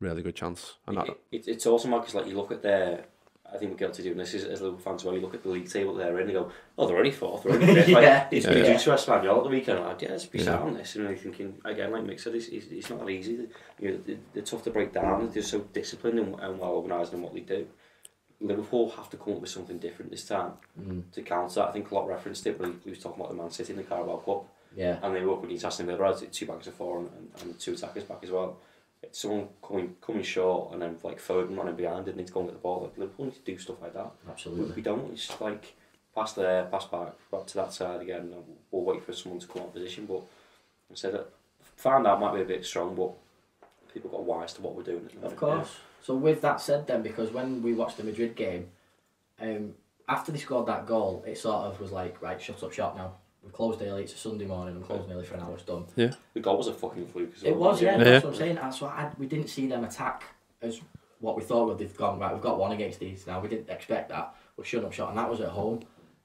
Really good chance. And that, It, it, it's awesome because like you look at their, I think we're guilty of doing this as, as Liverpool fans. Well, you look at the league table they're in, and you go, oh, they're only fourth, they're only fifth. Yeah. like, it's Yeah, been yeah. due to Espanyol at the weekend. Like, yeah, it's be Yeah. sound this, and you're thinking again, like Mick said, it's, it's, it's not that easy. You know, they're, they're tough to break down. They're just so disciplined and, and well organised in what they do. Liverpool have to come up with something different this time Mm. to counter. that. I think Klopp referenced it when he, he was talking about the Man City in the Carabao Cup. Yeah. and they were up against Aston Villa, had two backs of four and, and, and two attackers back as well. Someone coming coming short and then like Foden running behind didn't need to go and get the ball. Like Liverpool need to do stuff like that. Absolutely. we don't. It's just like pass there, pass back, back to that side again. And we'll wait for someone to come out of position. But instead, of, found out might be a bit strong, but people got wise to what we're doing. Of course. So with that said, then because when we watched the Madrid game, um, after they scored that goal, it sort of was like right, shut up shop now. We've closed early. It's a Sunday morning. I'm closed early for an hour. It's done. yeah. The goal was a fucking fluke. As well. It was, yeah. Yeah. That's what I'm saying. That's why I, we didn't see them attack as what we thought. Well, they've gone right. We've got one against these now. We didn't expect that. We're shut up shot, and that was at home.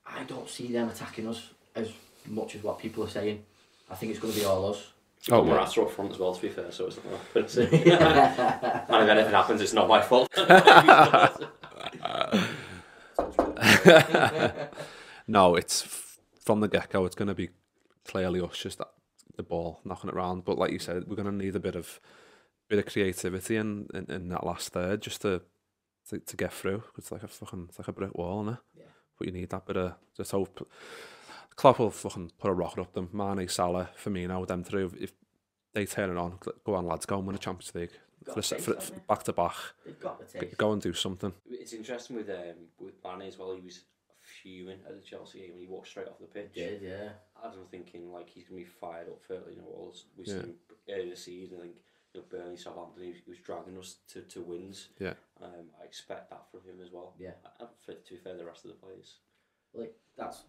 I don't see them attacking us as much as what people are saying. I think it's going to be all us. Oh, we're yeah. after up front as well. To be fair, so it's not. But it's, and if anything happens, it's not my fault. no, it's f- from the get go. It's going to be clearly us just that, the ball knocking it around. But like you said, we're going to need a bit of bit of creativity in, in, in that last third just to, to to get through. It's like a fucking it's like a brick wall, is Yeah. But you need that bit of just hope. Klopp will fucking put a rocket up them. Mane, Salah, Firmino, them through. If they turn it on, go on, lads, go and win a Champions League. For, the se- for, back to back, They've got the taste. go and do something. It's interesting with um, with Mane as well. He was fuming at the Chelsea game when he walked straight off the pitch. Did yeah. I was thinking like he's gonna be fired up for you know all this- we Yeah. seen earlier this season. I think you know Burnley, Southampton. He was, he was dragging us to, to wins. Yeah. Um, I expect that from him as well. Yeah. I, I, for, to be fair, the rest of the players. Like that's.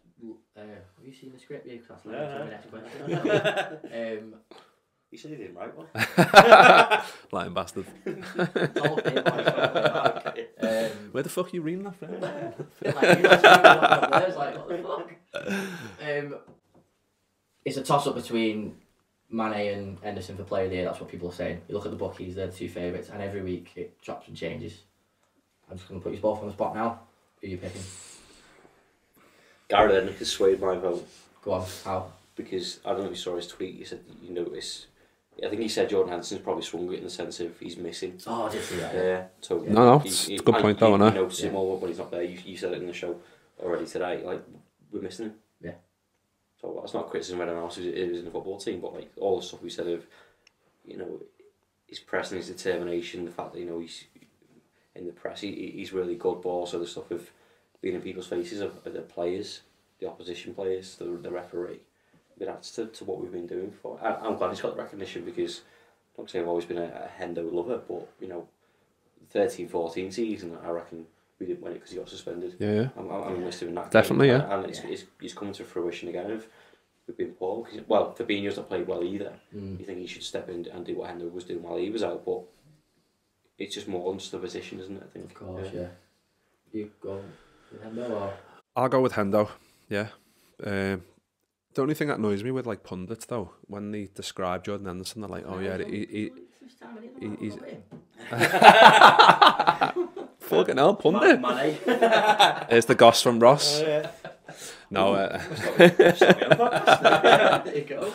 Uh, have you seen the script? Yeah, 'cause that's Yeah. like my next question. um, He said he didn't write one. Lying bastard. all paid by Okay. um, Where the fuck are you reading that from? like you just reading off the words, like, what the fuck? Um, it's a toss up between Mane and Henderson for player of the year. That's what people are saying. You look at the bookies; they're the two favourites, and every week it drops and changes. I'm just going to put you both on the spot now. Who are you picking? Gary Lineker has swayed my vote Go on. How? because I don't know if you saw his tweet. He said you notice. I think he said Jordan Henderson's probably swung it in the sense of he's missing. Oh, I did see that. Yeah. Yeah, so No, no, it's- he- a good and point though, isn't it? You notice him Yeah. more when he's not there. You, you said it in the show already today. Like we're missing him. Yeah. So that's not criticism of anyone else who is in the football team, but like all the stuff we said of, you know, his pressing, his determination, the fact that you know he's in the press, he, he's really good, but also the stuff of being in people's faces of, of the players, the opposition players, the, the referee. It adds to, to what we've been doing for. I, I'm glad he's got the recognition because I'm not saying I've always been a, a Hendo lover, but you know, 13 14 season, I reckon we didn't win it because he got suspended. Yeah, yeah. I'm, I'm, I'm enlisted in that. Definitely, game, yeah. And it's, Yeah. it's, it's coming to fruition again. Of we've been poor. 'cause- Well, Fabinho's not played well either. Mm. You think he should step in and do what Hendo was doing while he was out, but it's just more than just the position, isn't it? I think. Of course, yeah. You go with Hendo or I'll go with Hendo. Yeah. Um, the only thing that annoys me with like pundits though, when they describe Jordan Henderson, they're like, "Oh yeah, he, he, he- he's- fucking hell, pundit." Money. There's the goss from Ross. No, uh, there you go.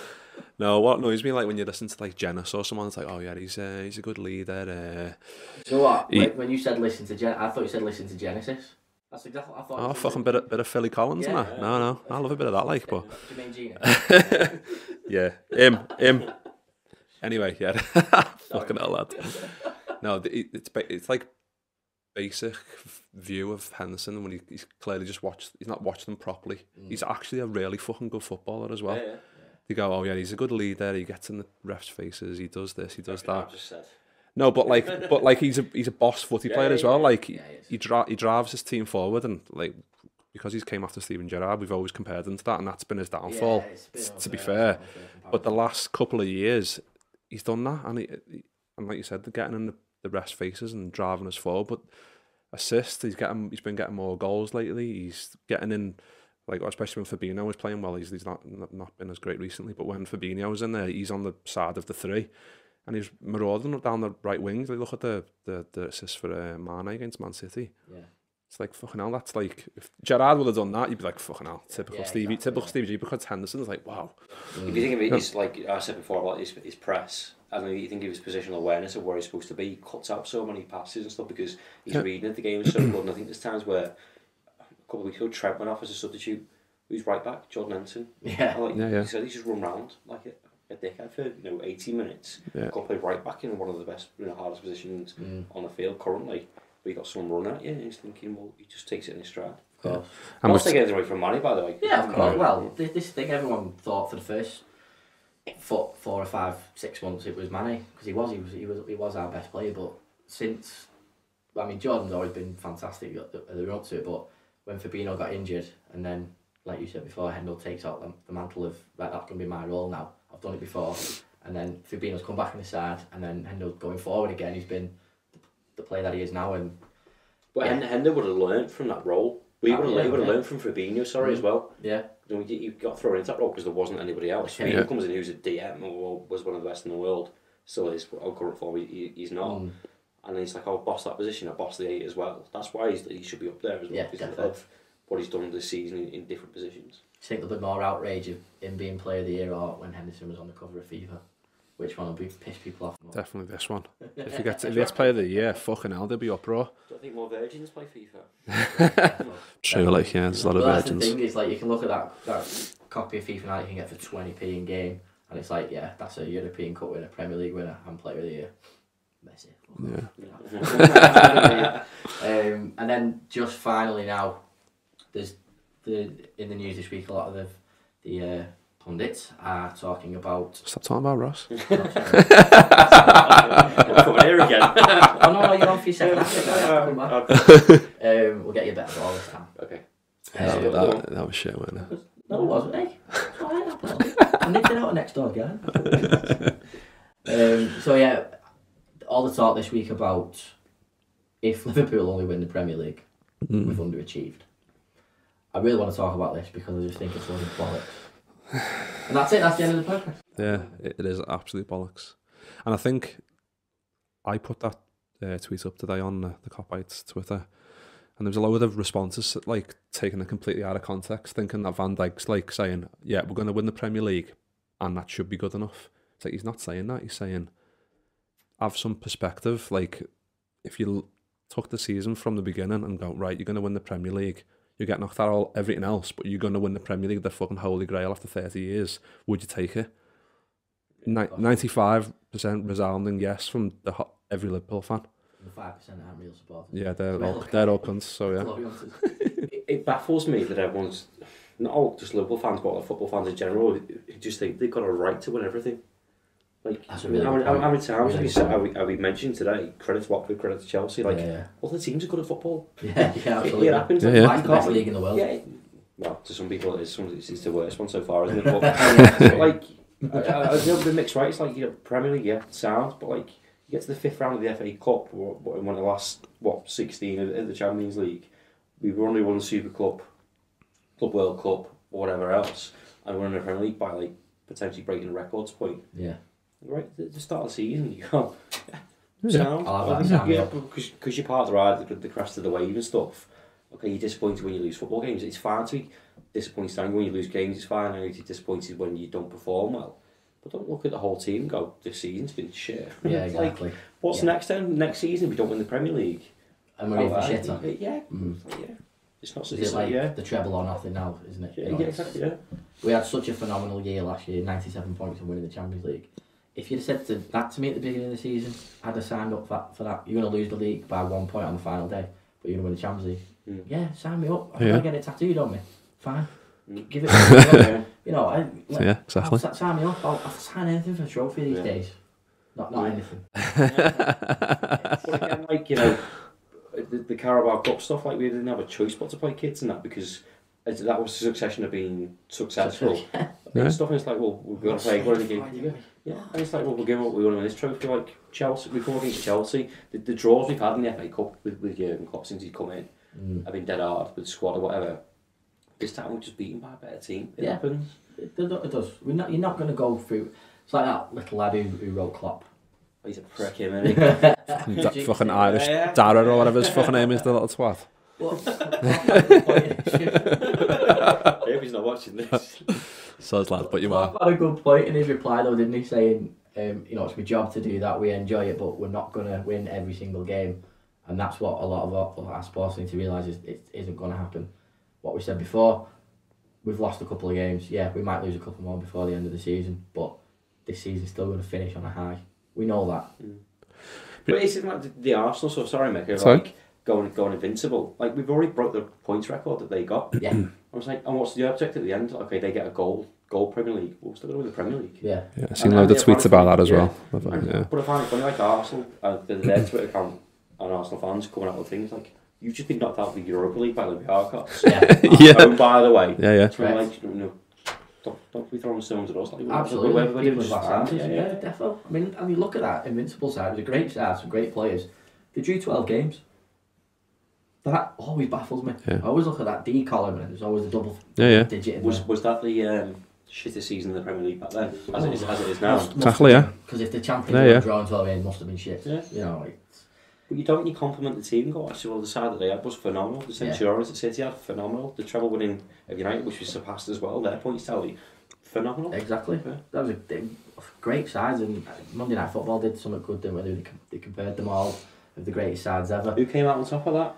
no. What annoys me like when you listen to like Jenas or someone, it's like, "Oh yeah, he's uh, he's a good leader." Uh, So what? He- When, when you said listen to Gen, I thought you said listen to Genesis. That's exactly what I thought. Oh, fucking bit of, bit of Philly Collins, yeah, man. Yeah, no, no, I love a bit of that, like, but. Jermaine Gina. yeah, him, him. Anyway, yeah, fucking hell, lad. No, it's it's like basic view of Henderson when he, he's clearly just watched. He's not watched them properly. Mm. He's actually a really fucking good footballer as well. Yeah, yeah. You go, oh yeah, he's a good leader. He gets in the refs' faces. He does this. He does Everything that. I've just said. No, but like, but like he's a he's a boss footy Yeah, player as well. Like he he he, dri- he drives his team forward, and like because he's came after Steven Gerrard, we've always compared him to that, and that's been his downfall. It's t- to be fair, but the last couple of years, he's done that, and he, he- and like you said, they're getting in the, the rest faces and driving us forward. But assist, he's getting he's been getting more goals lately. He's getting in. Like especially when Fabinho was playing well, he's, he's not, not not been as great recently. But when Fabinho was in there, he's on the side of the three, And he's marauding down the right wings. Like, look at the, the, the assist for uh, Mane against Man City. Yeah. It's like, fucking hell, that's like, if Gerard would have done that, you'd be like, fucking hell, typical yeah, Stevie, exactly, typical yeah. Stevie G, because Henderson's like, wow. Mm. If you think of it, it's like I said before about his, his press, and then you think of his positional awareness of where he's supposed to be, he cuts out so many passes and stuff because he's yeah. reading it, the game is so good, and I think there's times where, a couple of weeks ago, Trent went off as a substitute, who's right back, Jordan Henson. Yeah. And like, yeah, yeah. He said he's just run round, like, a dickhead for you know 18 minutes. Yeah. Got played right back in one of the best, you know, hardest positions Mm. on the field currently. But you got someone running at you, and he's thinking, well, he just takes it in his stride. Of course. And I'm not taking anything away from Mane, by the way. Yeah, of course. Right. Well, this, this thing everyone thought for the first four, four or five, six months it was Mane because he was he was he was he was our best player. But since, I mean, Jordan's always been fantastic at the, the run up to it. But when Fabinho got injured, and then like you said before, Hendel takes out the, the mantle of right, that's going to be my role now. I've done it before, and then Fabinho's come back in the side, and then Hendel going forward again. He's been the, the player that he is now, and But Yeah. Hen Hender would have learned from that role. We Oh, would have, yeah, he would have learned from Fabinho, sorry, as well. yeah, You, you, you got thrown into that role because there wasn't anybody else. Yeah. Fabinho comes in who's a DM or was one of the best in the world. Still is, our current form, he, he- he's not. Mm. And then he's like, I'll boss that position, I'll boss the eight as well. That's why he's, he should be up there as well. Yeah, because definitely. of what he's done this season in, in different positions. Do you think there'll be more outrage of him being player of the year or when Henderson was on the cover of FIFA? Which one will be piss people off more? Definitely this one. If he gets if he gets player of the year, fucking hell, there'll be uproar. Don't think more virgins play FIFA. True, like yeah, there's a lot Well, of that's the virgins. thing is like you can look at that, that copy of FIFA now you can get for twenty p in game, and it's like yeah, that's a European Cup winner, Premier League winner, and Player of the Year. Messi. Yeah. um, and then just finally now, there's the in the news this week a lot of the the uh, pundits are talking about. Stop talking about Ross. Coming here again. oh no, no, you're on for your second. Come back. okay. Um, we'll get you a better ball this time. okay. That, Um, that, that was shit, wasn't it? No, it wasn't. Hey, it's all right, I nicked it out of next door, guy. um, so yeah, all the talk this week about if Liverpool only win the Premier League, Mm. we've underachieved. I really want to talk about this because I just think it's of bollocks. And that's it. That's the end of the podcast. Yeah, it, is absolute bollocks. And I think I put that uh, tweet up today on the, the Kopites Twitter, and there was a load of responses like taking it completely out of context, thinking that Van Dijk's like saying, "Yeah, we're going to win the Premier League, and that should be good enough." It's like he's not saying that. He's saying, "Have some perspective." Like, if you took the season from the beginning and go, "Right, you're going to win the Premier League." You get knocked out all everything else, but you're going to win the Premier League, the fucking holy grail after 30 years. Would you take it? Ninety-five percent resounding yes from the ho- every Liverpool fan. The five percent aren't real supporters. Yeah, they're all Well, they're all cunts. So yeah, it, it baffles me that everyone's not all just Liverpool fans, but all football fans in general, who who just think they've got a right to win everything. Like, That's a I mean, really how, good many, how, point. how many times Really have, you good said, have, we, have we mentioned today? Credit to Watford, credit to Chelsea. Like, yeah, other teams are good at football. yeah, yeah, It, absolutely. it happens. Yeah, yeah. Why the best league in the world? Yeah. Well, to some people, it's, some, it's the worst one so far, isn't it? But, but like, I, I, I know the mixed right. It's like you know, Premier League, yeah, sound, but like you get to the fifth round of the FA Cup, or, or in one of the last what sixteen of, of the Champions League, we've only won the Super Cup, Club World Cup, or whatever else, and we're in the Premier League by like potentially breaking the records point. Yeah. Right at the start of the season, you go, Yeah. sound, I'll have that sound, yeah, yeah. because because you're part of the ride, the, the crest of the wave and stuff. Okay, you're disappointed when you lose football games. It's fine to be disappointed when you lose games. It's fine. And you're disappointed when you don't perform well. But don't look at the whole team and go, this season's been shit. Yeah, It's like, exactly. what's Yeah. next then? Next season, if we don't win the Premier League. and we're even Oh, uh, shitter. Yeah. Mm. It's yeah. It's not. Is It's it like yeah. the treble or nothing now, isn't it? Yeah, yeah, exactly. Yeah. We had such a phenomenal year last year, 97 points and winning the Champions League. If you'd have said to, that to me at the beginning of the season, I'd have signed up for that. For that. You're going to lose the league by one point on the final day, but you're going to win the Champions League. Mm. Yeah, sign me up. I'm Yeah. going to get it tattooed on me. Fine. Mm. Give it to me. you know, I, So, yeah, exactly. I'll, sign me up. I'll, I'll sign anything for a trophy these Yeah. days. Not, not Yeah. anything. But again, like you know, the, the Carabao Cup stuff, like we didn't have a choice but to play kids and that because as that was a succession of being successful. Yeah. And stuff, and it's like, well, we've got to play one of the games. Yeah, and it's like, well, we're giving up, we want to win this trophy. Like Chelsea, we come against Chelsea. The, the draws we've had in the FA Cup with, with Jurgen Klopp since he's come in Mm. have been dead hard with the squad or whatever. This time we're just beaten by a better team. It Yeah. happens. It, it, it does. We're not, you're not going to go through. It's like that little lad who, who wrote Klopp. He's a prick, him, isn't he? that fucking Irish Yeah. Dara or whatever his fucking name is, the little twat. I hope he's not watching this. Soz lad, but you Klopp are. had a good point in his reply though, didn't he? Saying, um, you know, it's my job to do that. We enjoy it, but we're not going to win every single game, and that's what a lot of our, our sports need to realise is it isn't going to happen. What we said before, we've lost a couple of games. Yeah, we might lose a couple more before the end of the season, but this season's still going to finish on a high. We know that. But it's like the, the Arsenal So sorry, Mick, of Sorry? like going going invincible. Like we've already broke the points record that they got. Yeah, I was like, and what's the object at the end? Okay, they get a goal, goal Premier League. Well, we're still going to win the Premier League. yeah. Yeah, I've seen loads of tweets about that as yeah. well. I've- And- Yeah. But I find it funny, like Arsenal, uh, the, their Twitter account and Arsenal fans coming out with things like, you've just been knocked out of the Europa League by Olympiacos. Yeah, Yeah. Home, by the way. Yeah, yeah. So we're like, you know, don't, don't be throwing stones at us. Like, absolutely. We're, we're, we're just lost fine. chances, Yeah, yeah, yeah. defo. I mean, I mean, look at that Invincible side. It was a great side, some great players. They drew twelve games. That always baffles me. Yeah. I always look at that D column and there's always a double Yeah, yeah. digit Was, there. was that the um, shittest season in the Premier League back then, as it is, as it is now? Exactly, yeah. Because if the champions Yeah, were yeah. drawing 12 games, must have been shit. Yeah. You know, like, But you don't you compliment the team and go, actually, well, the side that they had was phenomenal. The Yeah. Centurions at City had phenomenal. The treble winning of United, which was surpassed as well, their points tally, phenomenal. exactly. Yeah. That was a they- great sides, and Monday Night Football did something good, didn't they? They, they compared them all with the greatest sides ever. Who came out on top of that?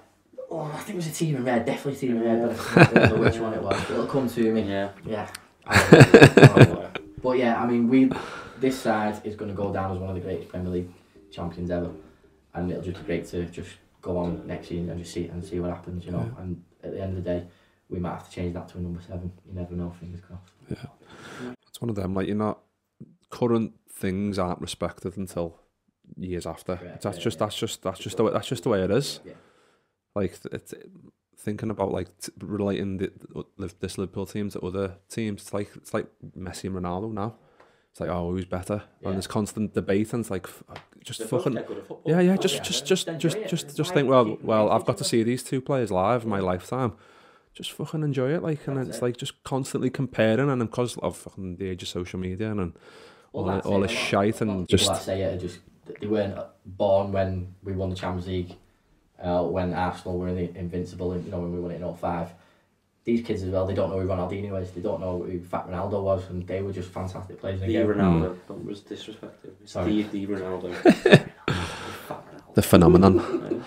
Oh, I think it was a team in red, definitely team in red, but I can't remember which one it was. It'll come to me. Yeah. Yeah. I- but yeah, I mean, we this side is going to go down as one of the greatest Premier League champions ever, and it'll just be great to just go on next season and just see and see what happens, you know. And at the end of the day, we might have to change that to a number seven. You never know. Fingers crossed. Yeah, it's one of them, like, you're not. Current things aren't respected until years after. That's yeah, just yeah. that's just that's just the way that's just the way it is. Like it's thinking about like t- relating the, the, this Liverpool team to other teams. It's like it's like Messi and Ronaldo now. It's like oh who's better, Yeah. and there's constant debate and it's like f- uh, just They're fucking dead good at football. yeah yeah. Oh, Just yeah, just just just just just just think well well I've got to see these two players live in my lifetime. Just fucking enjoy it, like, and That's it's it. like just constantly comparing, and because of fucking the age of social media and all, that's the, all it, this shite and people just that say it just they weren't born when we won the Champions League, uh, when Arsenal were in the invincible, and you know when we won it in 05. These kids as well, they don't know who Ronaldinho is, they don't know who Fat Ronaldo was, and they were just fantastic players. in The the. Ronaldo. Don't was disrespected. It's Sorry. the, the Ronaldo. Fat Ronaldo. the phenomenon.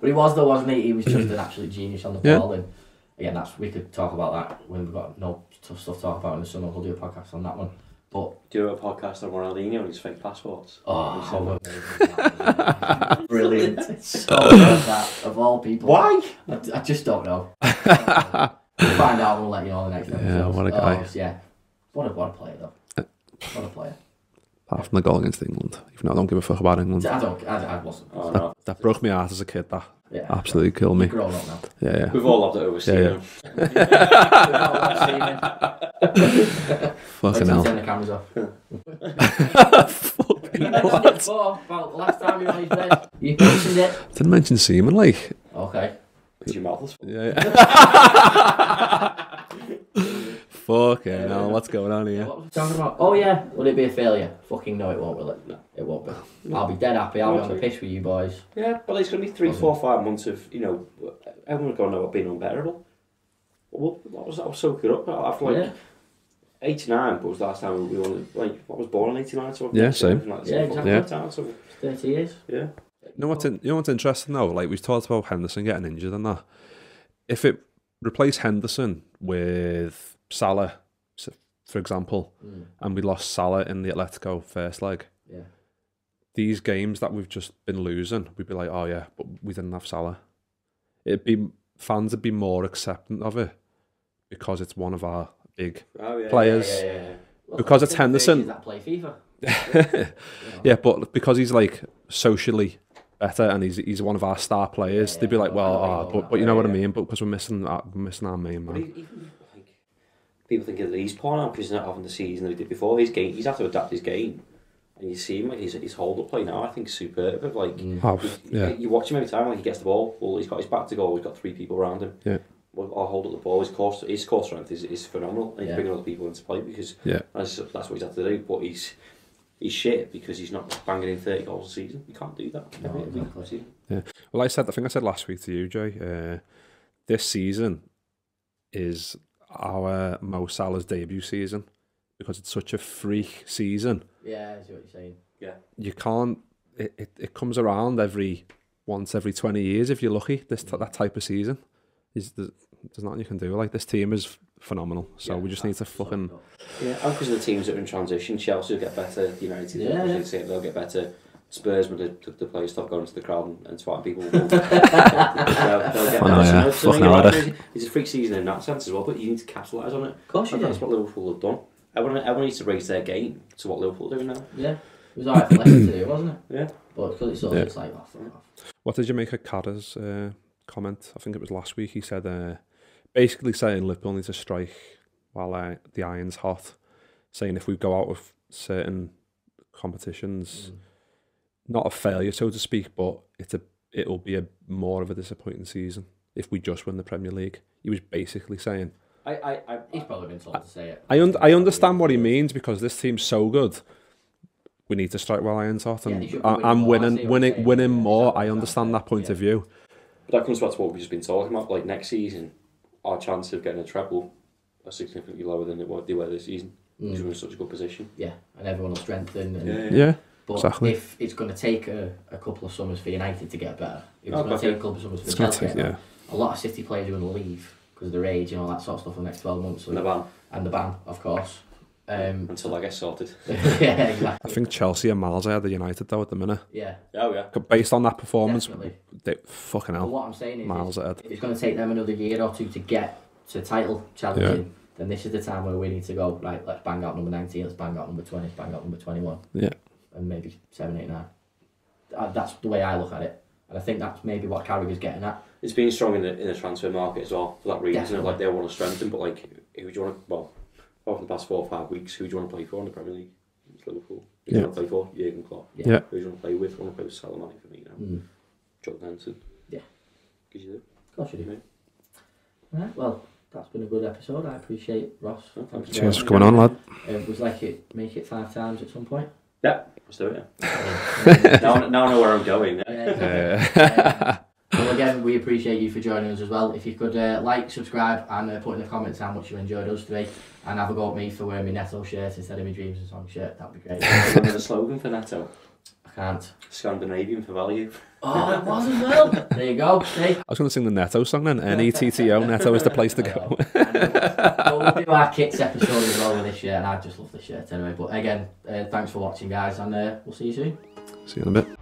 But he was though, wasn't he? He was just an absolute genius on the Yeah. ball, and again, that's we could talk about that when we've got no tough stuff to talk about in the summer. We'll do a podcast on that one. But Do a podcast on Ronaldinho and his fake passports. oh, how amazing that was. brilliant! So that of all people. Why? I, I just don't know. we'll find out. We'll let you know on the next episode. Yeah, what a oh, guy. Oh, yeah, what a what a player though. Uh, what a player. Apart from the goal against England, even though I don't give a fuck about England. I don't. I, I wasn't. Oh, no. That broke my heart as a kid. That Yeah. absolutely kill me. You're grown up now. Yeah, yeah. We've all loved it overseas. Yeah, Fucking Let's hell. turn the cameras off. Fucking You mentioned what? it before, about last time you were on his bed. You mentioned it. Didn't mention semen, like. Okay. It's your mouth. Yeah. yeah. Fucking hell, what's going on here? What was I talking about? Oh yeah, will it be a failure? Fucking no, it won't, will it? No. It won't be. I'll be dead happy. I'll be on the pitch with you boys. Yeah, but it's going to be three, Okay. four, five months of, you know, everyone's going to know it being unbearable. Well, I was, I was soaking up after like Yeah. 89, but was the last time we won, like, I was born in 89, so Yeah, same. Like, Yeah, exactly. Yeah. Time, so, Thirty years. yeah. You know what's in, you know what's interesting though? Like we've talked about Henderson getting injured and that. if it replaced Henderson with Salah, for example, Mm. and we lost Salah in the Atletico first leg, Yeah. these games that we've just been losing, we'd be like, oh yeah, but we didn't have Salah. It'd be fans would be more accepting of it because it's one of our big Oh, yeah. players. Yeah. Well, Because it's Henderson. That play FIFA. yeah, but because he's like socially better and he's he's one of our star players, they'd be like, well, oh, but, but you know that, what I mean. But because we're missing our, we're missing our main man. He- even like people thinking that he's poor now because he's not having the season that he did before. His game, he's had to adapt his game, and you see him like his his hold up play now. I think is superb. Like Mm. You, yeah, you watch him every time. Like he gets the ball, well, he's got his back to goal. He's got three people around him. Yeah. Well, I'll hold up the ball. His core, his core strength is, is phenomenal, and he's Yeah. bringing other people into play because Yeah. that's, that's what he's had to do. But he's he's shit because he's not banging in thirty goals a season. You can't do that. No, every- every exactly. season. Well, I said, I think I said last week to you, Jay. Uh, this season is our Mo Salah's debut season because it's such a freak season. Yeah, I see what you're saying. Yeah. You can't. It, it, it comes around every once every twenty years if you're lucky. This t- that type of season is there's, there's nothing you can do. Like this team is phenomenal. So Yeah, we just need to So fucking. Yeah, and because of the teams that are in transition, Chelsea will get better, United Yeah, yeah, yeah. they'll get better. Spurs, when the, the, the players stop going to the crowd and, and swatting people, they'll, they'll get I better. know, So, yeah. so, Fucking you it's- It's a freak season in that sense as well, but you need to capitalise on it. Of course you And do. that's what Liverpool have done. Everyone, everyone needs to raise their game to what Liverpool are doing now. Yeah. It was alright for Leicester to do, wasn't it? Yeah. But because it's sort Yeah. of it's like, oh, off. What did you make of Carragher's uh, comment? I think it was last week. He said uh, basically saying Liverpool needs to strike while uh, the iron's hot. Saying if we go out of certain competitions, Mm. Not a failure so to speak, but it's a it'll be a more of a disappointing season if we just win the Premier League. He was basically saying. I, I, I, He's probably been told to say it. I un- I understand what he means because this team's so good. We need to strike while iron's hot, and they should be I- winning I'm more. I see winning, winning, winning more. I understand that point Yeah. of view. but that comes back to what we've just been talking about. Like next season, our chance of getting a treble are significantly lower than it was they were this season because Mm. we're in such a good position. Yeah, and everyone will strengthen. And, Yeah, Yeah, But exactly. if it's going to take a, a couple of summers for United to get better, if it's Oh, going to take a couple of summers for it's gonna Chelsea, take to get yeah. a lot of City players are going to leave because of their age and all that sort of stuff for the next 12 months. And the ban and the ban, of course. Um, until I get sorted. yeah, exactly. I think Chelsea and miles ahead of United though at the minute. Yeah, Oh yeah. Based on that performance, definitely. they fucking But hell, what I'm saying is, miles ahead. if it's going to take them another year or two to get to title challenging, then this is the time where we need to go, right, let's bang out number 19, let's bang out number 20, let's bang out number 21. Yeah. And maybe 7, 8, 9. Uh, That's the way I look at it. And I think that's maybe what Carragher's getting at. It's been strong in the in the transfer market as well for that reason. Definitely. Like they want to strengthen, but like who do you want to? Well, over the past four or five weeks, who do you want to play for in the Premier League? It's Liverpool. Who do you Yeah. want to play for? Jurgen Klopp. Yeah. Yeah. Who do you want to play with? I want to play with Salah Mane for me now. Mm. Jordan Henderson. Yeah. Because you do. Of course you do. Right, well, that's been a good episode. I appreciate Ross. Oh, thanks. Cheers for coming on, lad. Uh, was like it, make it five times at some point. Yeah. Let's do it. Yeah. Yeah. now, now I know where I'm going. Yeah. Yeah, Uh, Well, again, we appreciate you for joining us as well. If you could uh, like, subscribe, and uh, put in the comments how much you enjoyed us today, and have a go at me for wearing my Netto shirt instead of my Dreams and Song shirt, that'd be great. Remember the slogan for Netto? I can't. Scandinavian for value. Oh, it was as well. There you go. See? I was going to sing the Netto song then. N E T T O. Netto is the place to go. know. I. Well, we'll do our kits episode as well with this shirt, and I just love this shirt anyway. But again, uh, thanks for watching, guys, and uh, we'll see you soon. See you in a bit.